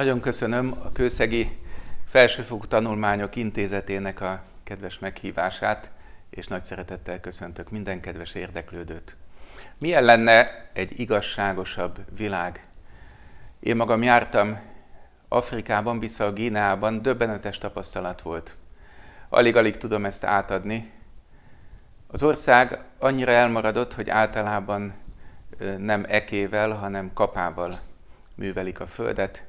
Nagyon köszönöm a Kőszegi Felsőfokú Tanulmányok Intézetének a kedves meghívását, és nagy szeretettel köszöntök minden kedves érdeklődőt. Milyen lenne egy igazságosabb világ? Én magam jártam Afrikában, vissza a Gíneában, döbbenetes tapasztalat volt. Alig-alig tudom ezt átadni. Az ország annyira elmaradott, hogy általában nem ekével, hanem kapával művelik a földet.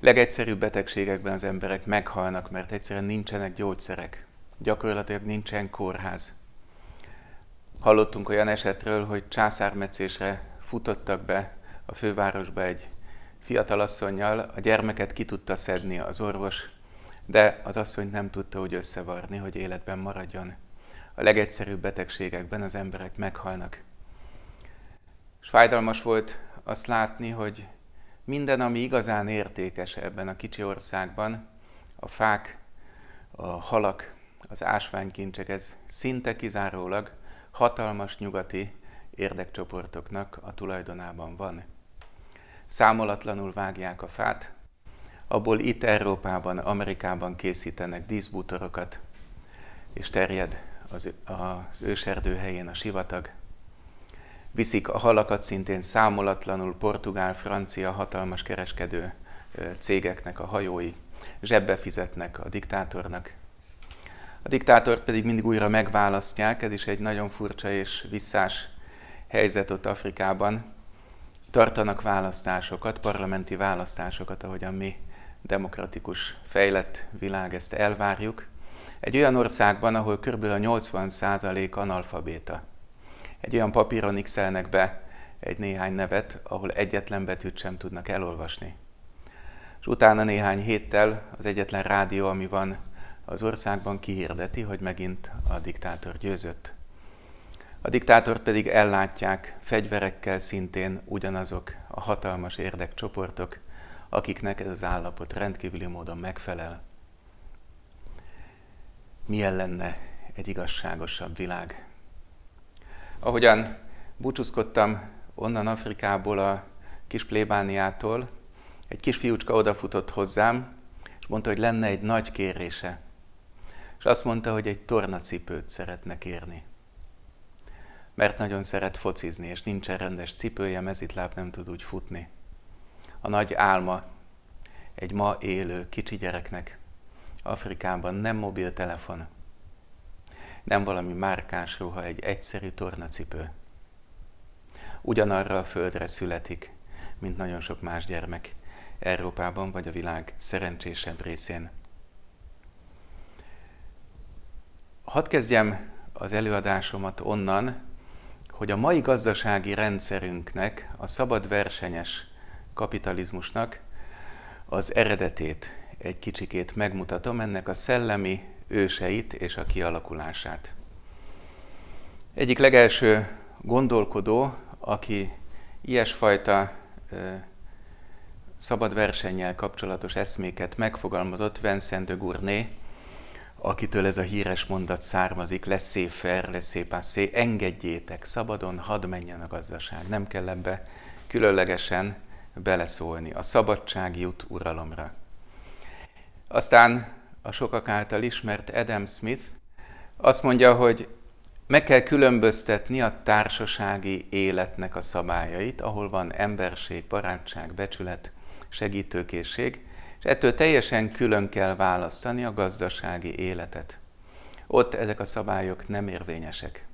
Legegyszerűbb betegségekben az emberek meghalnak, mert egyszerűen nincsenek gyógyszerek. Gyakorlatilag nincsen kórház. Hallottunk olyan esetről, hogy császármetszésre futottak be a fővárosba egy fiatal asszonynal, a gyermeket ki tudta szedni az orvos, de az asszony nem tudta úgy összevarni, hogy életben maradjon. A legegyszerűbb betegségekben az emberek meghalnak. És fájdalmas volt azt látni, hogy minden, ami igazán értékes ebben a kicsi országban, a fák, a halak, az ásványkincsek, ez szinte kizárólag hatalmas nyugati érdekcsoportoknak a tulajdonában van. Számolatlanul vágják a fát, abból itt Európában, Amerikában készítenek díszbútorokat, és terjed az, az őserdő helyén a sivatag. Viszik a halakat szintén számolatlanul portugál, francia hatalmas kereskedő cégeknek a hajói, zsebbe fizetnek a diktátornak. A diktátort pedig mindig újra megválasztják, ez is egy nagyon furcsa és visszás helyzet ott Afrikában. Tartanak választásokat, parlamenti választásokat, ahogyan mi demokratikus, fejlett világ ezt elvárjuk. Egy olyan országban, ahol kb. 80% analfabéta. Egy olyan papíron x be egy néhány nevet, ahol egyetlen betűt sem tudnak elolvasni. És utána néhány héttel az egyetlen rádió, ami van az országban kihirdeti, hogy megint a diktátor győzött. A diktátort pedig ellátják fegyverekkel szintén ugyanazok a hatalmas érdekcsoportok, akiknek ez az állapot rendkívüli módon megfelel. Milyen lenne egy igazságosabb világ? Ahogyan búcsúzkodtam onnan Afrikából, a kis plébániától, egy kis fiúcska odafutott hozzám, és mondta, hogy lenne egy nagy kérése. És azt mondta, hogy egy tornacipőt szeretne kérni. Mert nagyon szeret focizni, és nincsen rendes cipője, mezitláb nem tud úgy futni. A nagy álma egy ma élő kicsi gyereknek Afrikában nem mobiltelefon, nem valami márkás ruha, egy egyszerű tornacipő. Ugyanarra a földre születik, mint nagyon sok más gyermek Európában vagy a világ szerencsésebb részén. Hadd kezdjem az előadásomat onnan, hogy a mai gazdasági rendszerünknek, a szabad versenyes kapitalizmusnak az eredetét egy kicsikét megmutatom, ennek a szellemi őseit és a kialakulását. Egyik legelső gondolkodó, aki ilyesfajta szabad versennyel kapcsolatos eszméket megfogalmazott, Vincent de Gournay, akitől ez a híres mondat származik, lesz faire, lesz passé, engedjétek, szabadon, hadd menjen a gazdaság. Nem kell ebbe különlegesen beleszólni. A szabadság jut uralomra. Aztán a sokak által ismert Adam Smith azt mondja, hogy meg kell különböztetni a társasági életnek a szabályait, ahol van emberség, barátság, becsület, segítőkészség, és ettől teljesen külön kell választani a gazdasági életet. Ott ezek a szabályok nem érvényesek.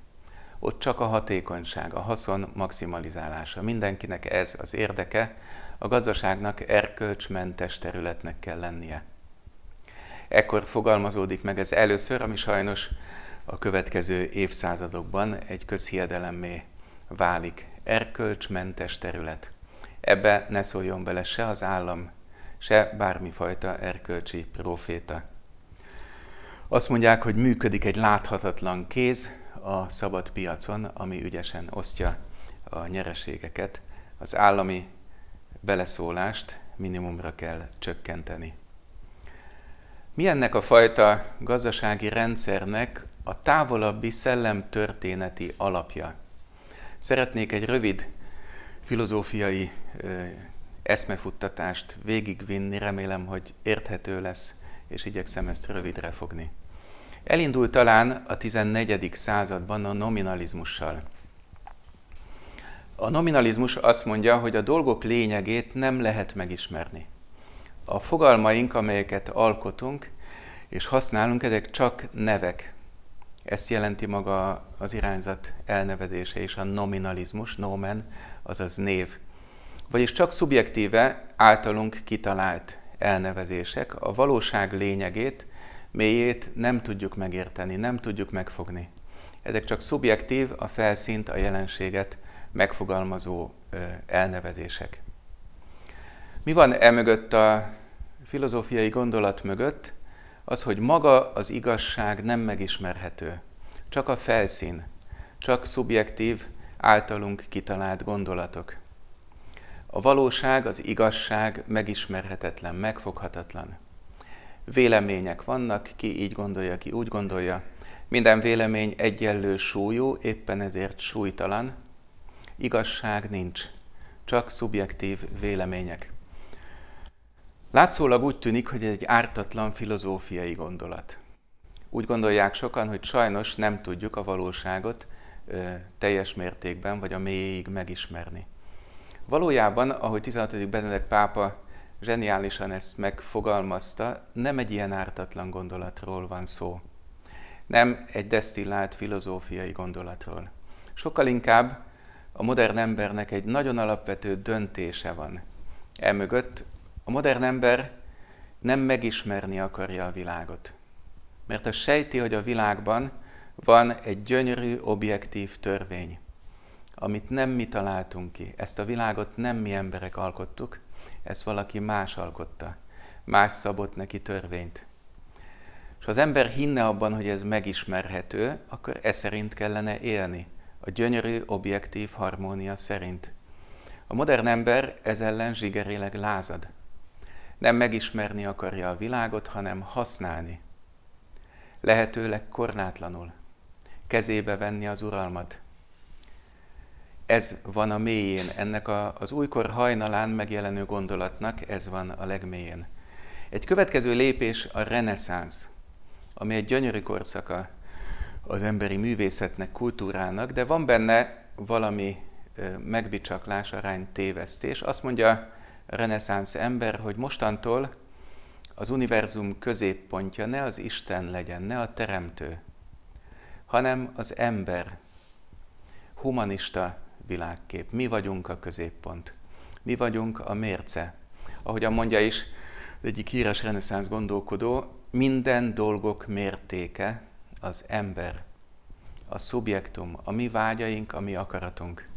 Ott csak a hatékonyság, a haszon maximalizálása. Mindenkinek ez az érdeke, a gazdaságnak erkölcsmentes területnek kell lennie. Ekkor fogalmazódik meg ez először, ami sajnos a következő évszázadokban egy közhiedelemmé válik. Erkölcsmentes terület. Ebbe ne szóljon bele se az állam, se bármifajta erkölcsi proféta. Azt mondják, hogy működik egy láthatatlan kéz a szabad piacon, ami ügyesen osztja a nyereségeket. Az állami beleszólást minimumra kell csökkenteni. Mi ennek a fajta gazdasági rendszernek a távolabbi szellemtörténeti alapja? Szeretnék egy rövid filozófiai eszmefuttatást végigvinni, remélem, hogy érthető lesz, és igyekszem ezt rövidre fogni. Elindult talán a 14. században a nominalizmussal. A nominalizmus azt mondja, hogy a dolgok lényegét nem lehet megismerni. A fogalmaink, amelyeket alkotunk és használunk, ezek csak nevek. Ezt jelenti maga az irányzat elnevezése és a nominalizmus, nomen, azaz név. Vagyis csak szubjektíve általunk kitalált elnevezések, a valóság lényegét, mélyét nem tudjuk megérteni, nem tudjuk megfogni. Ezek csak szubjektív, a felszínt, a jelenséget megfogalmazó elnevezések. Mi van emögött a filozófiai gondolat mögött? Az, hogy maga az igazság nem megismerhető. Csak a felszín, csak szubjektív, általunk kitalált gondolatok. A valóság, az igazság megismerhetetlen, megfoghatatlan. Vélemények vannak, ki így gondolja, ki úgy gondolja. Minden vélemény egyenlő súlyú, éppen ezért súlytalan. Igazság nincs, csak szubjektív vélemények. Látszólag úgy tűnik, hogy egy ártatlan filozófiai gondolat. Úgy gondolják sokan, hogy sajnos nem tudjuk a valóságot ö, teljes mértékben vagy a mélyéig megismerni. Valójában, ahogy 16. Benedek pápa zseniálisan ezt megfogalmazta, nem egy ilyen ártatlan gondolatról van szó. Nem egy desztillált filozófiai gondolatról. Sokkal inkább a modern embernek egy nagyon alapvető döntése van. Emögött a modern ember nem megismerni akarja a világot. Mert a sejti, hogy a világban van egy gyönyörű, objektív törvény, amit nem mi találtunk ki. Ezt a világot nem mi emberek alkottuk, ezt valaki más alkotta. Más szabott neki törvényt. És ha az ember hinne abban, hogy ez megismerhető, akkor e szerint kellene élni. A gyönyörű, objektív harmónia szerint. A modern ember ez ellen zsigerileg lázad. Nem megismerni akarja a világot, hanem használni. Lehetőleg korlátlanul. Kezébe venni az uralmat. Ez van a mélyén, ennek a, az újkor hajnalán megjelenő gondolatnak, ez van a legmélyén. Egy következő lépés a reneszánsz, ami egy gyönyörű korszaka az emberi művészetnek, kultúrának, de van benne valami megbicsaklás, arány tévesztés. Azt mondja reneszánsz ember, hogy mostantól az univerzum középpontja ne az Isten legyen, ne a Teremtő, hanem az ember, humanista világkép. Mi vagyunk a középpont. Mi vagyunk a mérce. Ahogyan mondja is egyik híres reneszánsz gondolkodó, minden dolgok mértéke az ember, a szubjektum, a mi vágyaink, a mi akaratunk.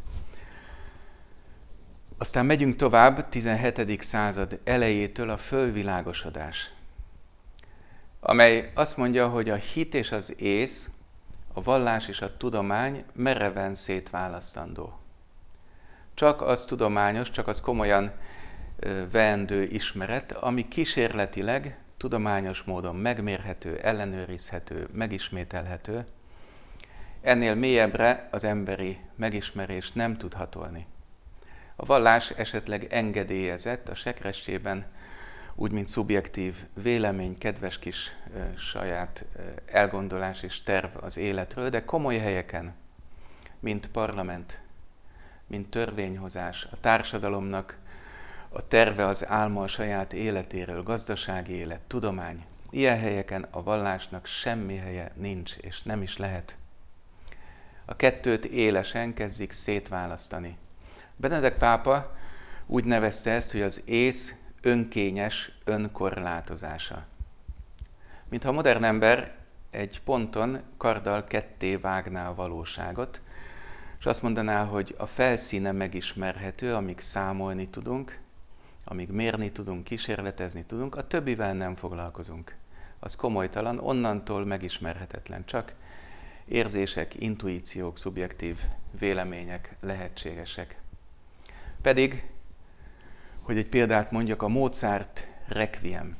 Aztán megyünk tovább, 17. század elejétől a fölvilágosodás, amely azt mondja, hogy a hit és az ész, a vallás és a tudomány mereven szétválasztandó. Csak az tudományos, csak az komolyan veendő ismeret, ami kísérletileg, tudományos módon megmérhető, ellenőrizhető, megismételhető, ennél mélyebbre az emberi megismerés nem tud hatolni. A vallás esetleg engedélyezett a sekrestében, úgy, mint szubjektív vélemény, kedves kis saját elgondolás és terv az életről, de komoly helyeken, mint parlament, mint törvényhozás, a társadalomnak a terve az álma a saját életéről, gazdasági élet, tudomány. Ilyen helyeken a vallásnak semmi helye nincs, és nem is lehet. A kettőt élesen kezdik szétválasztani. Benedek pápa úgy nevezte ezt, hogy az ész önkényes önkorlátozása. Mintha a modern ember egy ponton karddal ketté vágná a valóságot, és azt mondaná, hogy a felszíne megismerhető, amíg számolni tudunk, amíg mérni tudunk, kísérletezni tudunk, a többivel nem foglalkozunk. Az komolytalan, onnantól megismerhetetlen. Csak érzések, intuíciók, szubjektív vélemények lehetségesek. Pedig, hogy egy példát mondjak, a Mozart Requiem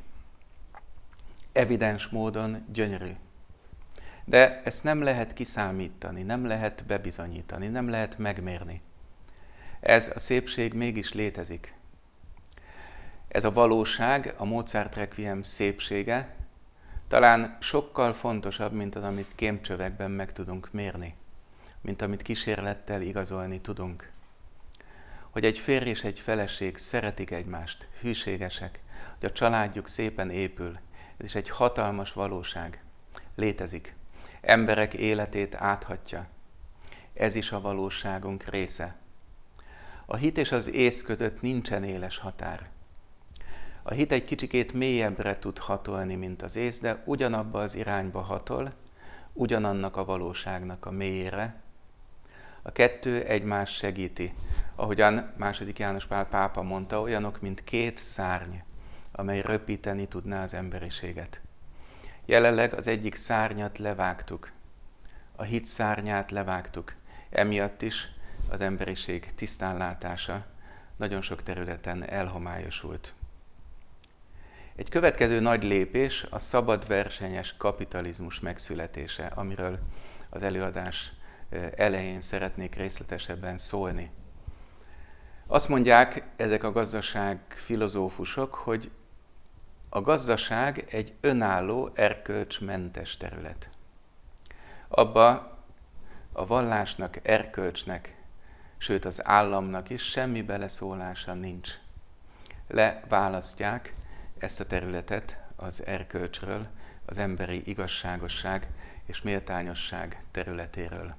evidens módon gyönyörű. De ezt nem lehet kiszámítani, nem lehet bebizonyítani, nem lehet megmérni. Ez a szépség mégis létezik. Ez a valóság, a Mozart Requiem szépsége talán sokkal fontosabb, mint az, amit kémcsövekben meg tudunk mérni, mint amit kísérlettel igazolni tudunk. Hogy egy férj és egy feleség szeretik egymást, hűségesek, hogy a családjuk szépen épül, ez is egy hatalmas valóság. Létezik. Emberek életét áthatja. Ez is a valóságunk része. A hit és az ész között nincsen éles határ. A hit egy kicsikét mélyebbre tud hatolni, mint az ész, de ugyanabba az irányba hatol, ugyanannak a valóságnak a mélyére. A kettő egymás segíti. Ahogyan második János Pál pápa mondta, olyanok, mint két szárny, amely röpíteni tudná az emberiséget. Jelenleg az egyik szárnyat levágtuk, a hit szárnyát levágtuk. Emiatt is az emberiség tisztánlátása nagyon sok területen elhomályosult. Egy következő nagy lépés a szabad versenyes kapitalizmus megszületése, amiről az előadás elején szeretnék részletesebben szólni. Azt mondják ezek a gazdaság filozófusok, hogy a gazdaság egy önálló, erkölcsmentes terület. Abba a vallásnak, erkölcsnek, sőt az államnak is semmi beleszólása nincs. Leválasztják ezt a területet az erkölcsről, az emberi igazságosság és méltányosság területéről.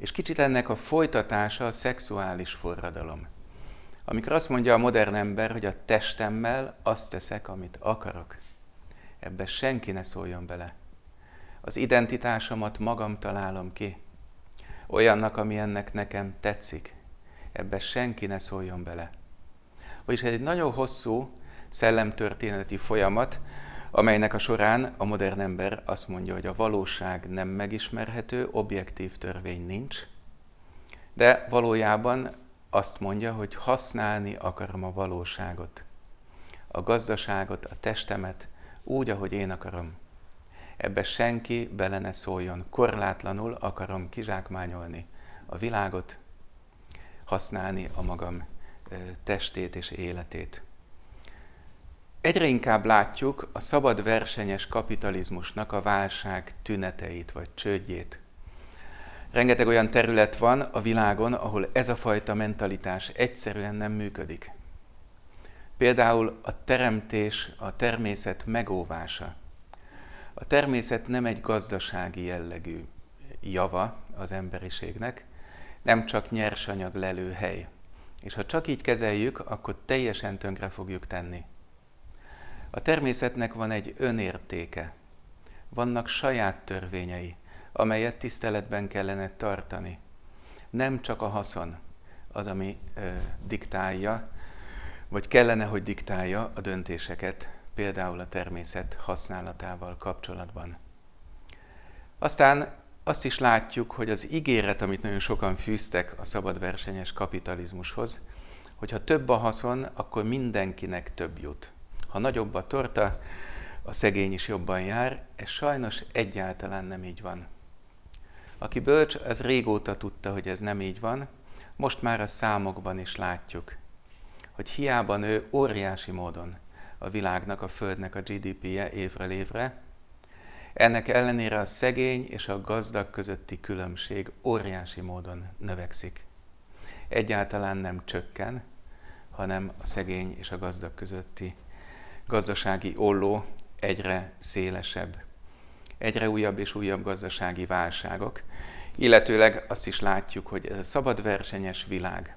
És kicsit ennek a folytatása a szexuális forradalom. Amikor azt mondja a modern ember, hogy a testemmel azt teszek, amit akarok, ebbe senki ne szóljon bele. Az identitásomat magam találom ki, olyannak, ami ennek nekem tetszik. Ebbe senki ne szóljon bele. Vagyis ez egy nagyon hosszú szellemtörténeti folyamat, amelynek a során a modern ember azt mondja, hogy a valóság nem megismerhető, objektív törvény nincs, de valójában azt mondja, hogy használni akarom a valóságot, a gazdaságot, a testemet úgy, ahogy én akarom. Ebbe senki bele ne szóljon, korlátlanul akarom kizsákmányolni a világot, használni a magam testét és életét. Egyre inkább látjuk a szabad versenyes kapitalizmusnak a válság tüneteit vagy csődjét. Rengeteg olyan terület van a világon, ahol ez a fajta mentalitás egyszerűen nem működik. Például a teremtés, a természet megóvása. A természet nem egy gazdasági jellegű java az emberiségnek, nem csak nyersanyag lelőhely. És ha csak így kezeljük, akkor teljesen tönkre fogjuk tenni. A természetnek van egy önértéke, vannak saját törvényei, amelyet tiszteletben kellene tartani. Nem csak a haszon az, ami ö, diktálja, vagy kellene, hogy diktálja a döntéseket, például a természet használatával kapcsolatban. Aztán azt is látjuk, hogy az ígéret, amit nagyon sokan fűztek a szabad versenyes kapitalizmushoz, hogy ha több a haszon, akkor mindenkinek több jut. Ha nagyobb a torta, a szegény is jobban jár, ez sajnos egyáltalán nem így van. Aki bölcs, az régóta tudta, hogy ez nem így van, most már a számokban is látjuk, hogy hiába nő óriási módon a világnak, a Földnek a GDP-je évről évre, ennek ellenére a szegény és a gazdag közötti különbség óriási módon növekszik. Egyáltalán nem csökken, hanem a szegény és a gazdag közötti gazdasági olló egyre szélesebb. Egyre újabb és újabb gazdasági válságok, illetőleg azt is látjuk, hogy ez a szabad versenyes világ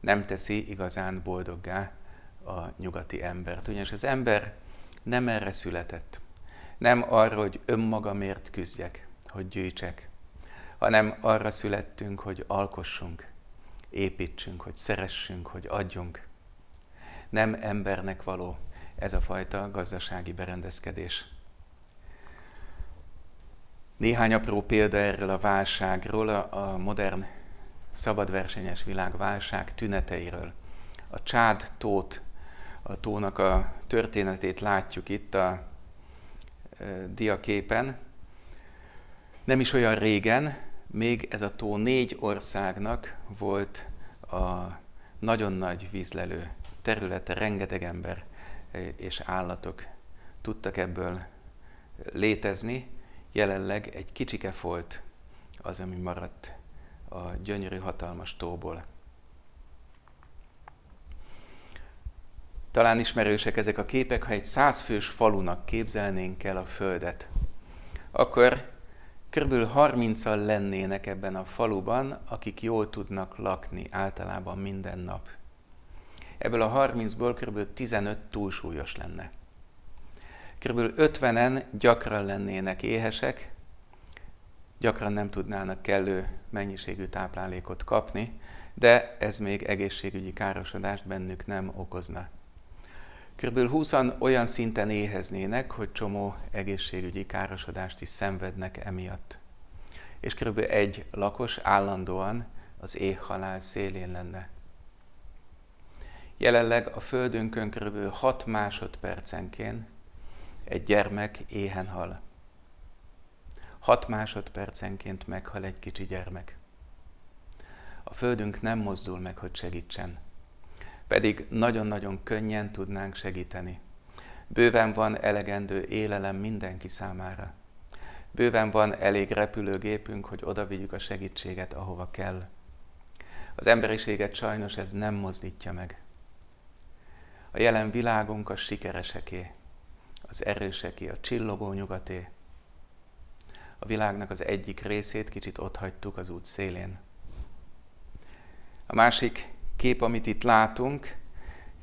nem teszi igazán boldoggá a nyugati embert. Ugyanis az ember nem erre született. Nem arra, hogy önmagamért küzdjek, hogy gyűjtsek, hanem arra születtünk, hogy alkossunk, építsünk, hogy szeressünk, hogy adjunk. Nem embernek való ez a fajta gazdasági berendezkedés. Néhány apró példa erről a válságról, a modern szabadversenyes világ válság tüneteiről. A csád tót, a tónak a történetét látjuk itt a diaképen. Nem is olyan régen, még ez a tó négy országnak volt a nagyon nagy vízlelő területe, rengeteg ember és állatok tudtak ebből létezni. Jelenleg egy kicsike folt az, ami maradt a gyönyörű, hatalmas tóból. Talán ismerősek ezek a képek, ha egy százfős falunak képzelnénk el a Földet, akkor Körülbelül 30-al lennének ebben a faluban, akik jól tudnak lakni általában minden nap. Ebből a 30-ból kb. 15 túlsúlyos lenne. Kb. 50-en gyakran lennének éhesek, gyakran nem tudnának kellő mennyiségű táplálékot kapni, de ez még egészségügyi károsodást bennük nem okozna. Körülbelül 20 olyan szinten éheznének, hogy csomó egészségügyi károsodást is szenvednek emiatt. És körülbelül egy lakos állandóan az éhhalál szélén lenne. Jelenleg a Földünkön körülbelül 6 másodpercenként egy gyermek éhen hal. 6 másodpercenként meghal egy kicsi gyermek. A Földünk nem mozdul meg, hogy segítsen pedig nagyon-nagyon könnyen tudnánk segíteni. Bőven van elegendő élelem mindenki számára. Bőven van elég repülőgépünk, hogy oda a segítséget, ahova kell. Az emberiséget sajnos ez nem mozdítja meg. A jelen világunk a sikereseké, az erőseké, a csillogó nyugaté. A világnak az egyik részét kicsit ott hagytuk az út szélén. A másik kép, amit itt látunk,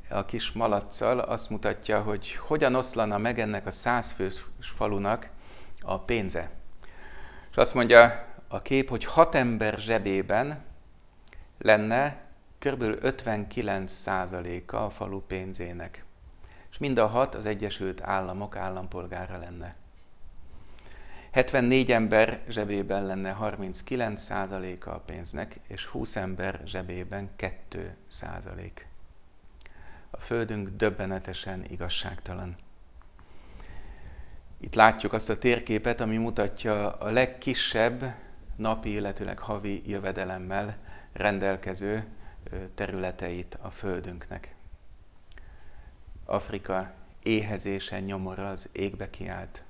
a kis malaccal, azt mutatja, hogy hogyan oszlana meg ennek a százfős falunak a pénze. És azt mondja a kép, hogy hat ember zsebében lenne kb. 59%-a a falu pénzének. És mind a hat az Egyesült Államok állampolgára lenne. 74 ember zsebében lenne 39%-a a pénznek, és 20 ember zsebében 2%. A Földünk döbbenetesen igazságtalan. Itt látjuk azt a térképet, ami mutatja a legkisebb napi, illetőleg havi jövedelemmel rendelkező területeit a Földünknek. Afrika éhezésen nyomora az égbe kiállt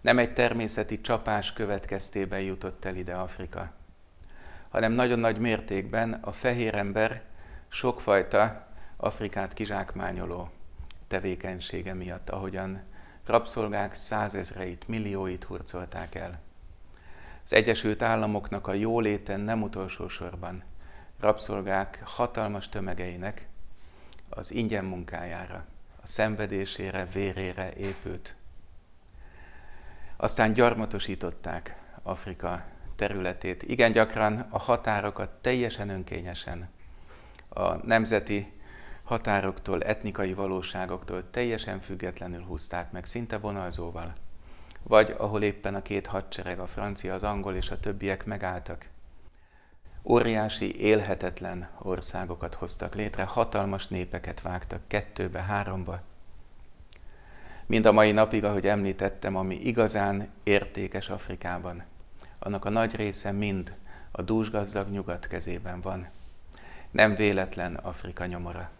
nem egy természeti csapás következtében jutott el ide Afrika, hanem nagyon nagy mértékben a fehér ember sokfajta Afrikát kizsákmányoló tevékenysége miatt, ahogyan rabszolgák százezreit, millióit hurcolták el. Az Egyesült Államoknak a jóléten nem utolsó sorban rabszolgák hatalmas tömegeinek az ingyen munkájára, a szenvedésére, vérére épült aztán gyarmatosították Afrika területét. Igen gyakran a határokat teljesen önkényesen, a nemzeti határoktól, etnikai valóságoktól teljesen függetlenül húzták meg, szinte vonalzóval. Vagy ahol éppen a két hadsereg, a francia, az angol és a többiek megálltak. Óriási, élhetetlen országokat hoztak létre, hatalmas népeket vágtak kettőbe, háromba, mind a mai napig, ahogy említettem, ami igazán értékes Afrikában. Annak a nagy része mind a dúsgazdag nyugat kezében van. Nem véletlen Afrika nyomora.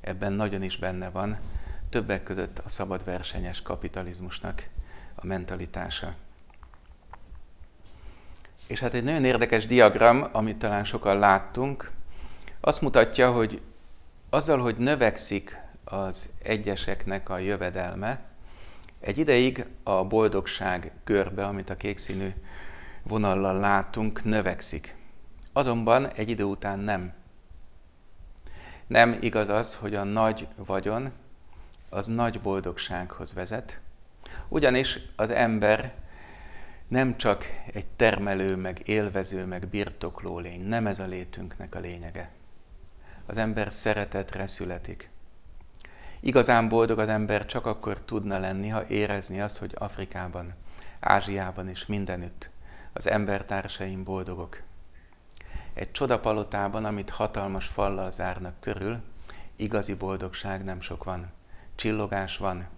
Ebben nagyon is benne van, többek között a szabad versenyes kapitalizmusnak a mentalitása. És hát egy nagyon érdekes diagram, amit talán sokan láttunk, azt mutatja, hogy azzal, hogy növekszik az egyeseknek a jövedelme. Egy ideig a boldogság görbe, amit a kék színű vonallal látunk, növekszik. Azonban egy idő után nem. Nem igaz az, hogy a nagy vagyon az nagy boldogsághoz vezet, ugyanis az ember nem csak egy termelő, meg élvező, meg birtokló lény, nem ez a létünknek a lényege. Az ember szeretetre születik. Igazán boldog az ember csak akkor tudna lenni, ha érezni azt, hogy Afrikában, Ázsiában és mindenütt az embertársaim boldogok. Egy csodapalotában, amit hatalmas fallal zárnak körül, igazi boldogság nem sok van. Csillogás van,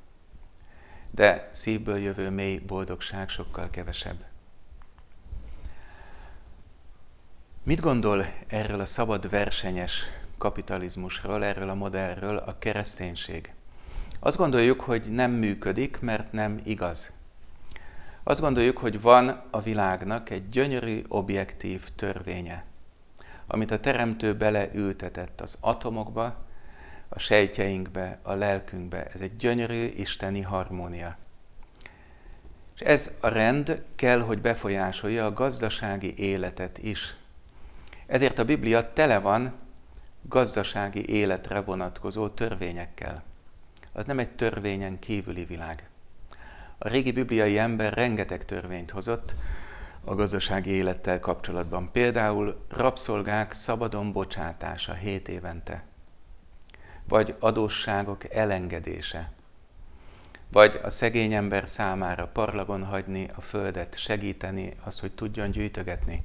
de szívből jövő mély boldogság sokkal kevesebb. Mit gondol erről a szabad versenyes kapitalizmusról, erről a modellről a kereszténység. Azt gondoljuk, hogy nem működik, mert nem igaz. Azt gondoljuk, hogy van a világnak egy gyönyörű, objektív törvénye, amit a Teremtő beleültetett az atomokba, a sejtjeinkbe, a lelkünkbe. Ez egy gyönyörű isteni harmónia. És ez a rend kell, hogy befolyásolja a gazdasági életet is. Ezért a Biblia tele van gazdasági életre vonatkozó törvényekkel. Az nem egy törvényen kívüli világ. A régi bibliai ember rengeteg törvényt hozott a gazdasági élettel kapcsolatban. Például rabszolgák szabadon bocsátása hét évente, vagy adósságok elengedése, vagy a szegény ember számára parlagon hagyni a földet, segíteni azt, hogy tudjon gyűjtögetni.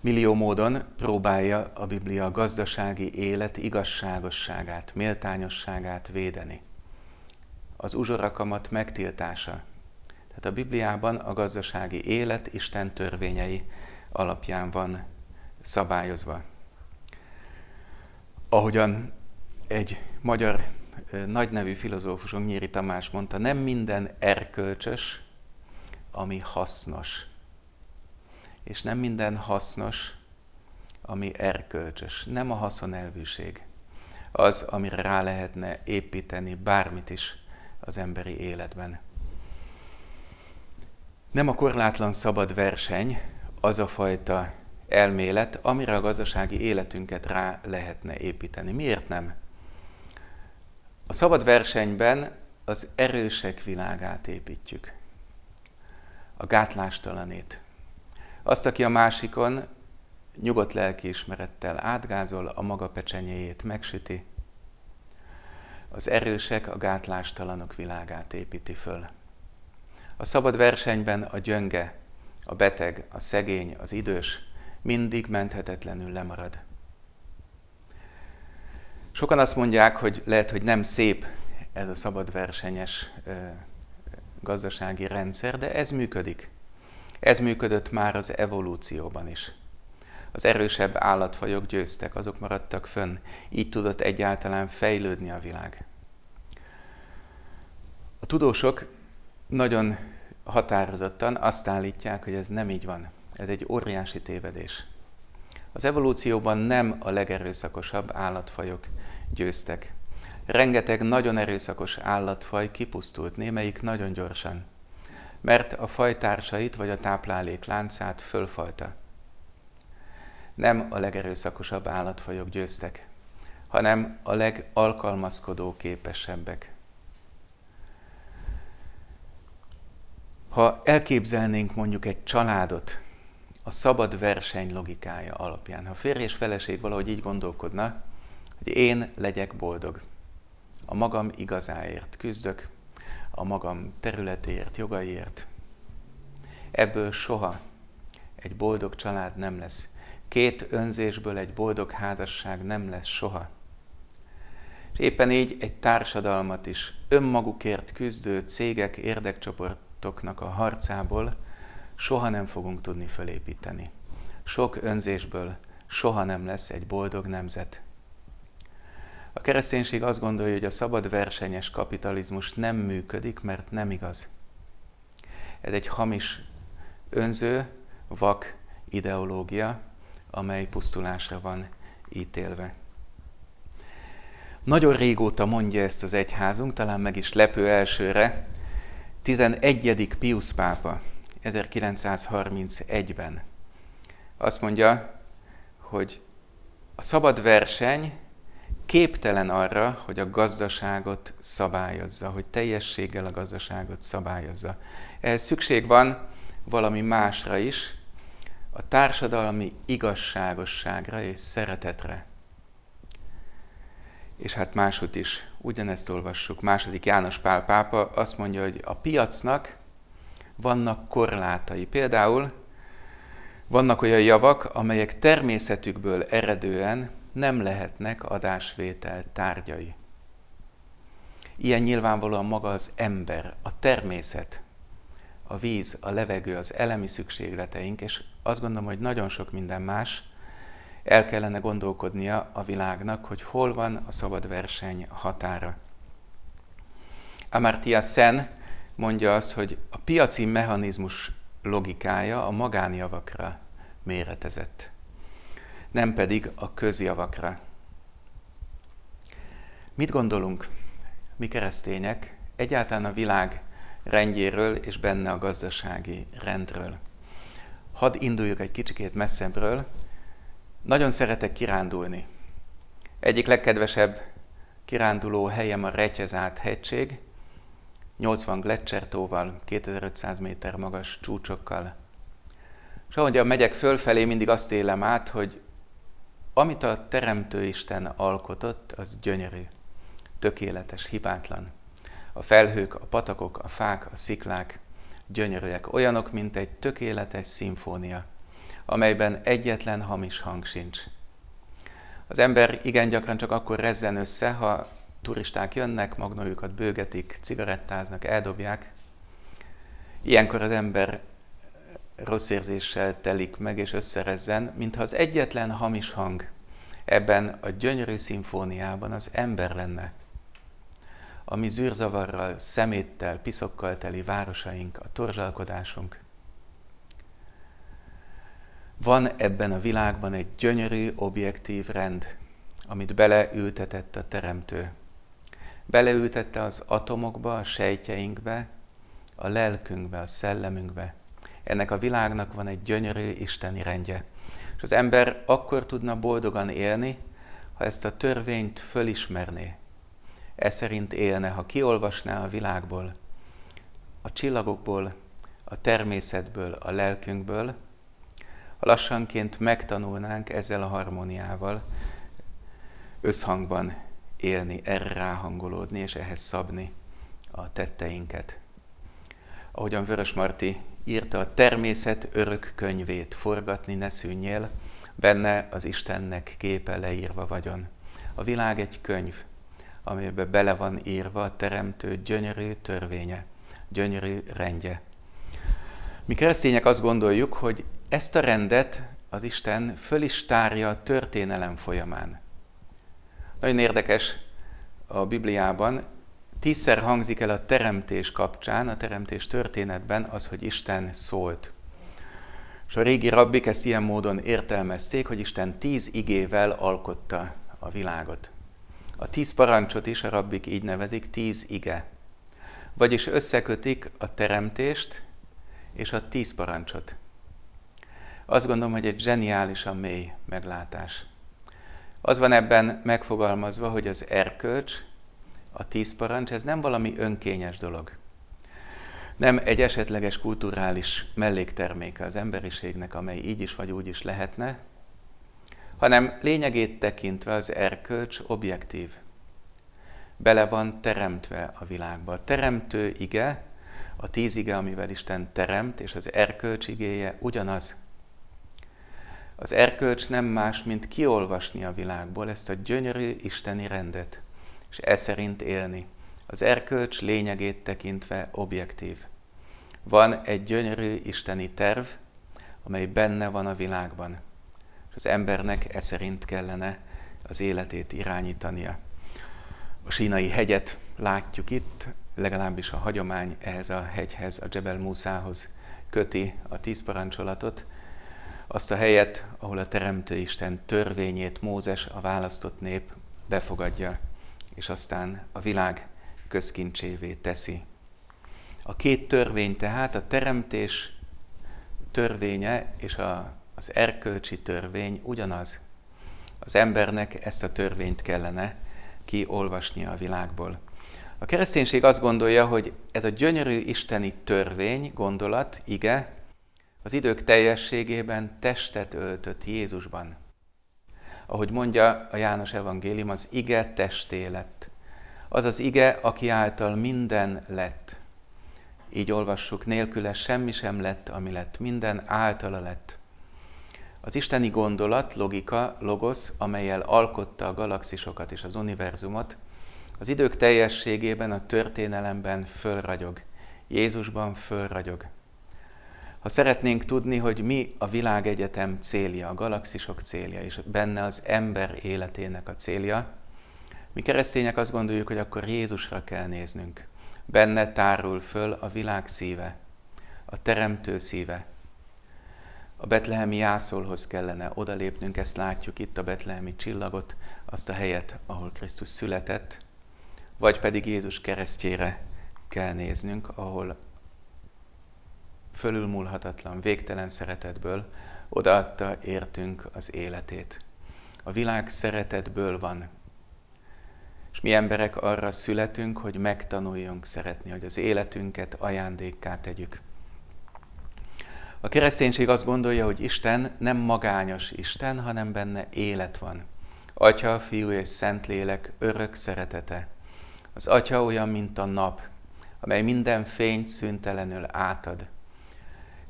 Millió módon próbálja a Biblia gazdasági élet igazságosságát, méltányosságát védeni. Az uzsorakamat megtiltása. Tehát a Bibliában a gazdasági élet Isten törvényei alapján van szabályozva. Ahogyan egy magyar nagy nevű filozófusunk Nyíri Tamás mondta, nem minden erkölcsös, ami hasznos. És nem minden hasznos, ami erkölcsös. Nem a haszonelvűség. Az, amire rá lehetne építeni bármit is az emberi életben. Nem a korlátlan szabad verseny az a fajta elmélet, amire a gazdasági életünket rá lehetne építeni. Miért nem? A szabad versenyben az erősek világát építjük. A gátlástalanét. Azt, aki a másikon nyugodt lelkiismerettel átgázol, a maga pecsenyéjét megsüti. Az erősek a gátlástalanok világát építi föl. A szabad versenyben a gyönge, a beteg, a szegény, az idős mindig menthetetlenül lemarad. Sokan azt mondják, hogy lehet, hogy nem szép ez a szabad versenyes gazdasági rendszer, de ez működik. Ez működött már az evolúcióban is. Az erősebb állatfajok győztek, azok maradtak fönn. Így tudott egyáltalán fejlődni a világ. A tudósok nagyon határozottan azt állítják, hogy ez nem így van. Ez egy óriási tévedés. Az evolúcióban nem a legerőszakosabb állatfajok győztek. Rengeteg nagyon erőszakos állatfaj kipusztult, némelyik nagyon gyorsan, mert a fajtársait vagy a táplálék láncát fölfajta. Nem a legerőszakosabb állatfajok győztek, hanem a legalkalmazkodó képesebbek. Ha elképzelnénk mondjuk egy családot a szabad verseny logikája alapján, ha férj és feleség valahogy így gondolkodna, hogy én legyek boldog, a magam igazáért küzdök, a magam területéért, jogaiért, ebből soha egy boldog család nem lesz. Két önzésből egy boldog házasság nem lesz soha. És éppen így egy társadalmat is önmagukért küzdő cégek, érdekcsoportoknak a harcából soha nem fogunk tudni fölépíteni. Sok önzésből soha nem lesz egy boldog nemzet. A kereszténység azt gondolja, hogy a szabad versenyes kapitalizmus nem működik, mert nem igaz. Ez egy hamis, önző, vak ideológia, amely pusztulásra van ítélve. Nagyon régóta mondja ezt az egyházunk, talán meg is lepő elsőre, 11. Pius pápa 1931-ben. Azt mondja, hogy a szabad verseny képtelen arra, hogy a gazdaságot szabályozza, hogy teljességgel a gazdaságot szabályozza. Ehhez szükség van valami másra is, a társadalmi igazságosságra és szeretetre. És hát máshogy is, ugyanezt olvassuk, második János Pál pápa azt mondja, hogy a piacnak vannak korlátai. Például vannak olyan javak, amelyek természetükből eredően nem lehetnek adásvétel tárgyai. Ilyen nyilvánvalóan maga az ember, a természet, a víz, a levegő, az elemi szükségleteink, és azt gondolom, hogy nagyon sok minden más, el kellene gondolkodnia a világnak, hogy hol van a szabad verseny határa. Amartya Sen mondja azt, hogy a piaci mechanizmus logikája a magánjavakra méretezett, nem pedig a közjavakra. Mit gondolunk, mi keresztények, egyáltalán a világ rendjéről és benne a gazdasági rendről? Hadd induljuk egy kicsikét messzebbről. Nagyon szeretek kirándulni. Egyik legkedvesebb kiránduló helyem a Retyezát hegység, 80 gletszertóval, 2500 méter magas csúcsokkal. És ahogy megyek fölfelé, mindig azt élem át, hogy amit a Teremtő Isten alkotott, az gyönyörű, tökéletes, hibátlan. A felhők, a patakok, a fák, a sziklák gyönyörűek, olyanok, mint egy tökéletes szimfónia, amelyben egyetlen hamis hang sincs. Az ember igen gyakran csak akkor rezzen össze, ha turisták jönnek, magnójukat bőgetik, cigarettáznak, eldobják. Ilyenkor az ember rossz érzéssel telik meg és összerezzen, mintha az egyetlen hamis hang ebben a gyönyörű szimfóniában az ember lenne. A mi zűrzavarral, szeméttel, piszokkal teli városaink, a torzsalkodásunk. Van ebben a világban egy gyönyörű, objektív rend, amit beleültetett a Teremtő. Beleültette az atomokba, a sejtjeinkbe, a lelkünkbe, a szellemünkbe. Ennek a világnak van egy gyönyörű isteni rendje. És az ember akkor tudna boldogan élni, ha ezt a törvényt fölismerné. E szerint élne, ha kiolvasná a világból, a csillagokból, a természetből, a lelkünkből, ha lassanként megtanulnánk ezzel a harmóniával összhangban élni, erre ráhangolódni és ehhez szabni a tetteinket. Ahogyan Vörös Marti írta a természet örök könyvét, forgatni ne szűnjél, benne az Istennek képe leírva vagyon. A világ egy könyv, amiben bele van írva a teremtő gyönyörű törvénye, gyönyörű rendje. Mi keresztények azt gondoljuk, hogy ezt a rendet az Isten föl is tárja a történelem folyamán. Nagyon érdekes a Bibliában, tízszer hangzik el a teremtés kapcsán, a teremtés történetben az, hogy Isten szólt. És a régi rabbik ezt ilyen módon értelmezték, hogy Isten tíz igével alkotta a világot. A tíz parancsot is a rabbik így nevezik, tíz ige. Vagyis összekötik a teremtést és a tíz parancsot. Azt gondolom, hogy egy zseniálisan mély meglátás. Az van ebben megfogalmazva, hogy az erkölcs, a tíz parancs, ez nem valami önkényes dolog. Nem egy esetleges kulturális mellékterméke az emberiségnek, amely így is vagy úgy is lehetne, hanem lényegét tekintve az erkölcs objektív. Bele van teremtve a világba. A teremtő ige, a tíz ige, amivel Isten teremt, és az erkölcs igéje ugyanaz. Az erkölcs nem más, mint kiolvasni a világból ezt a gyönyörű isteni rendet, és e szerint élni. Az erkölcs lényegét tekintve objektív. Van egy gyönyörű isteni terv, amely benne van a világban, és az embernek e szerint kellene az életét irányítania. A sínai hegyet látjuk itt, legalábbis a hagyomány ehhez a hegyhez, a Jebel Musához köti a tíz parancsolatot, azt a helyet, ahol a Teremtő Isten törvényét Mózes, a választott nép befogadja, és aztán a világ közkincsévé teszi. A két törvény tehát, a teremtés törvénye és a, az erkölcsi törvény ugyanaz. Az embernek ezt a törvényt kellene kiolvasnia a világból. A kereszténység azt gondolja, hogy ez a gyönyörű isteni törvény, gondolat, ige, az idők teljességében testet öltött Jézusban. Ahogy mondja a János evangélium, az ige testé lett. Az az ige, aki által minden lett. Így olvassuk, nélküle semmi sem lett, ami lett, minden általa lett. Az isteni gondolat, logika, logosz, amelyel alkotta a galaxisokat és az univerzumot, az idők teljességében, a történelemben fölragyog. Jézusban fölragyog. Ha szeretnénk tudni, hogy mi a világegyetem célja, a galaxisok célja, és benne az ember életének a célja, mi keresztények azt gondoljuk, hogy akkor Jézusra kell néznünk. Benne tárul föl a világ szíve, a teremtő szíve. A betlehemi jászolhoz kellene odalépnünk, ezt látjuk itt a betlehemi csillagot, azt a helyet, ahol Krisztus született, vagy pedig Jézus keresztjére kell néznünk, ahol fölülmúlhatatlan, végtelen szeretetből odaadta értünk az életét. A világ szeretetből van. És mi emberek arra születünk, hogy megtanuljunk szeretni, hogy az életünket ajándékká tegyük. A kereszténység azt gondolja, hogy Isten nem magányos Isten, hanem benne élet van. Atya, Fiú és Szentlélek örök szeretete. Az Atya olyan, mint a nap, amely minden fényt szüntelenül átad.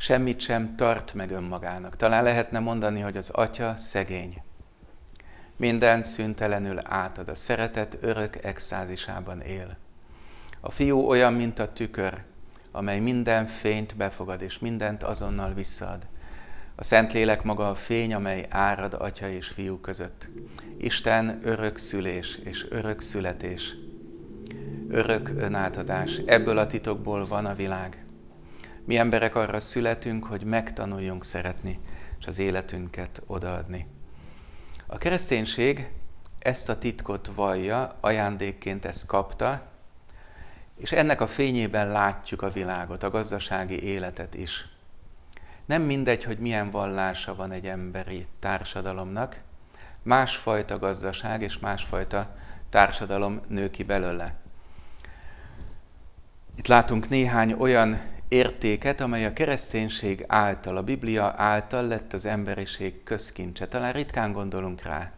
Semmit sem tart meg önmagának. Talán lehetne mondani, hogy az Atya szegény. Minden szüntelenül átad, a szeretet örök exázisában él. A fiú olyan, mint a tükör, amely minden fényt befogad, és mindent azonnal visszaad. A Szentlélek maga a fény, amely árad Atya és Fiú között. Isten örök szülés és örök születés. Örök önátadás. Ebből a titokból van a világ. Mi emberek arra születünk, hogy megtanuljunk szeretni, és az életünket odaadni. A kereszténység ezt a titkot vallja, ajándékként ezt kapta, és ennek a fényében látjuk a világot, a gazdasági életet is. Nem mindegy, hogy milyen vallása van egy emberi társadalomnak, másfajta gazdaság és másfajta társadalom nő ki belőle. Itt látunk néhány olyan értéket, amely a kereszténység által, a Biblia által lett az emberiség közkincse. Talán ritkán gondolunk rá,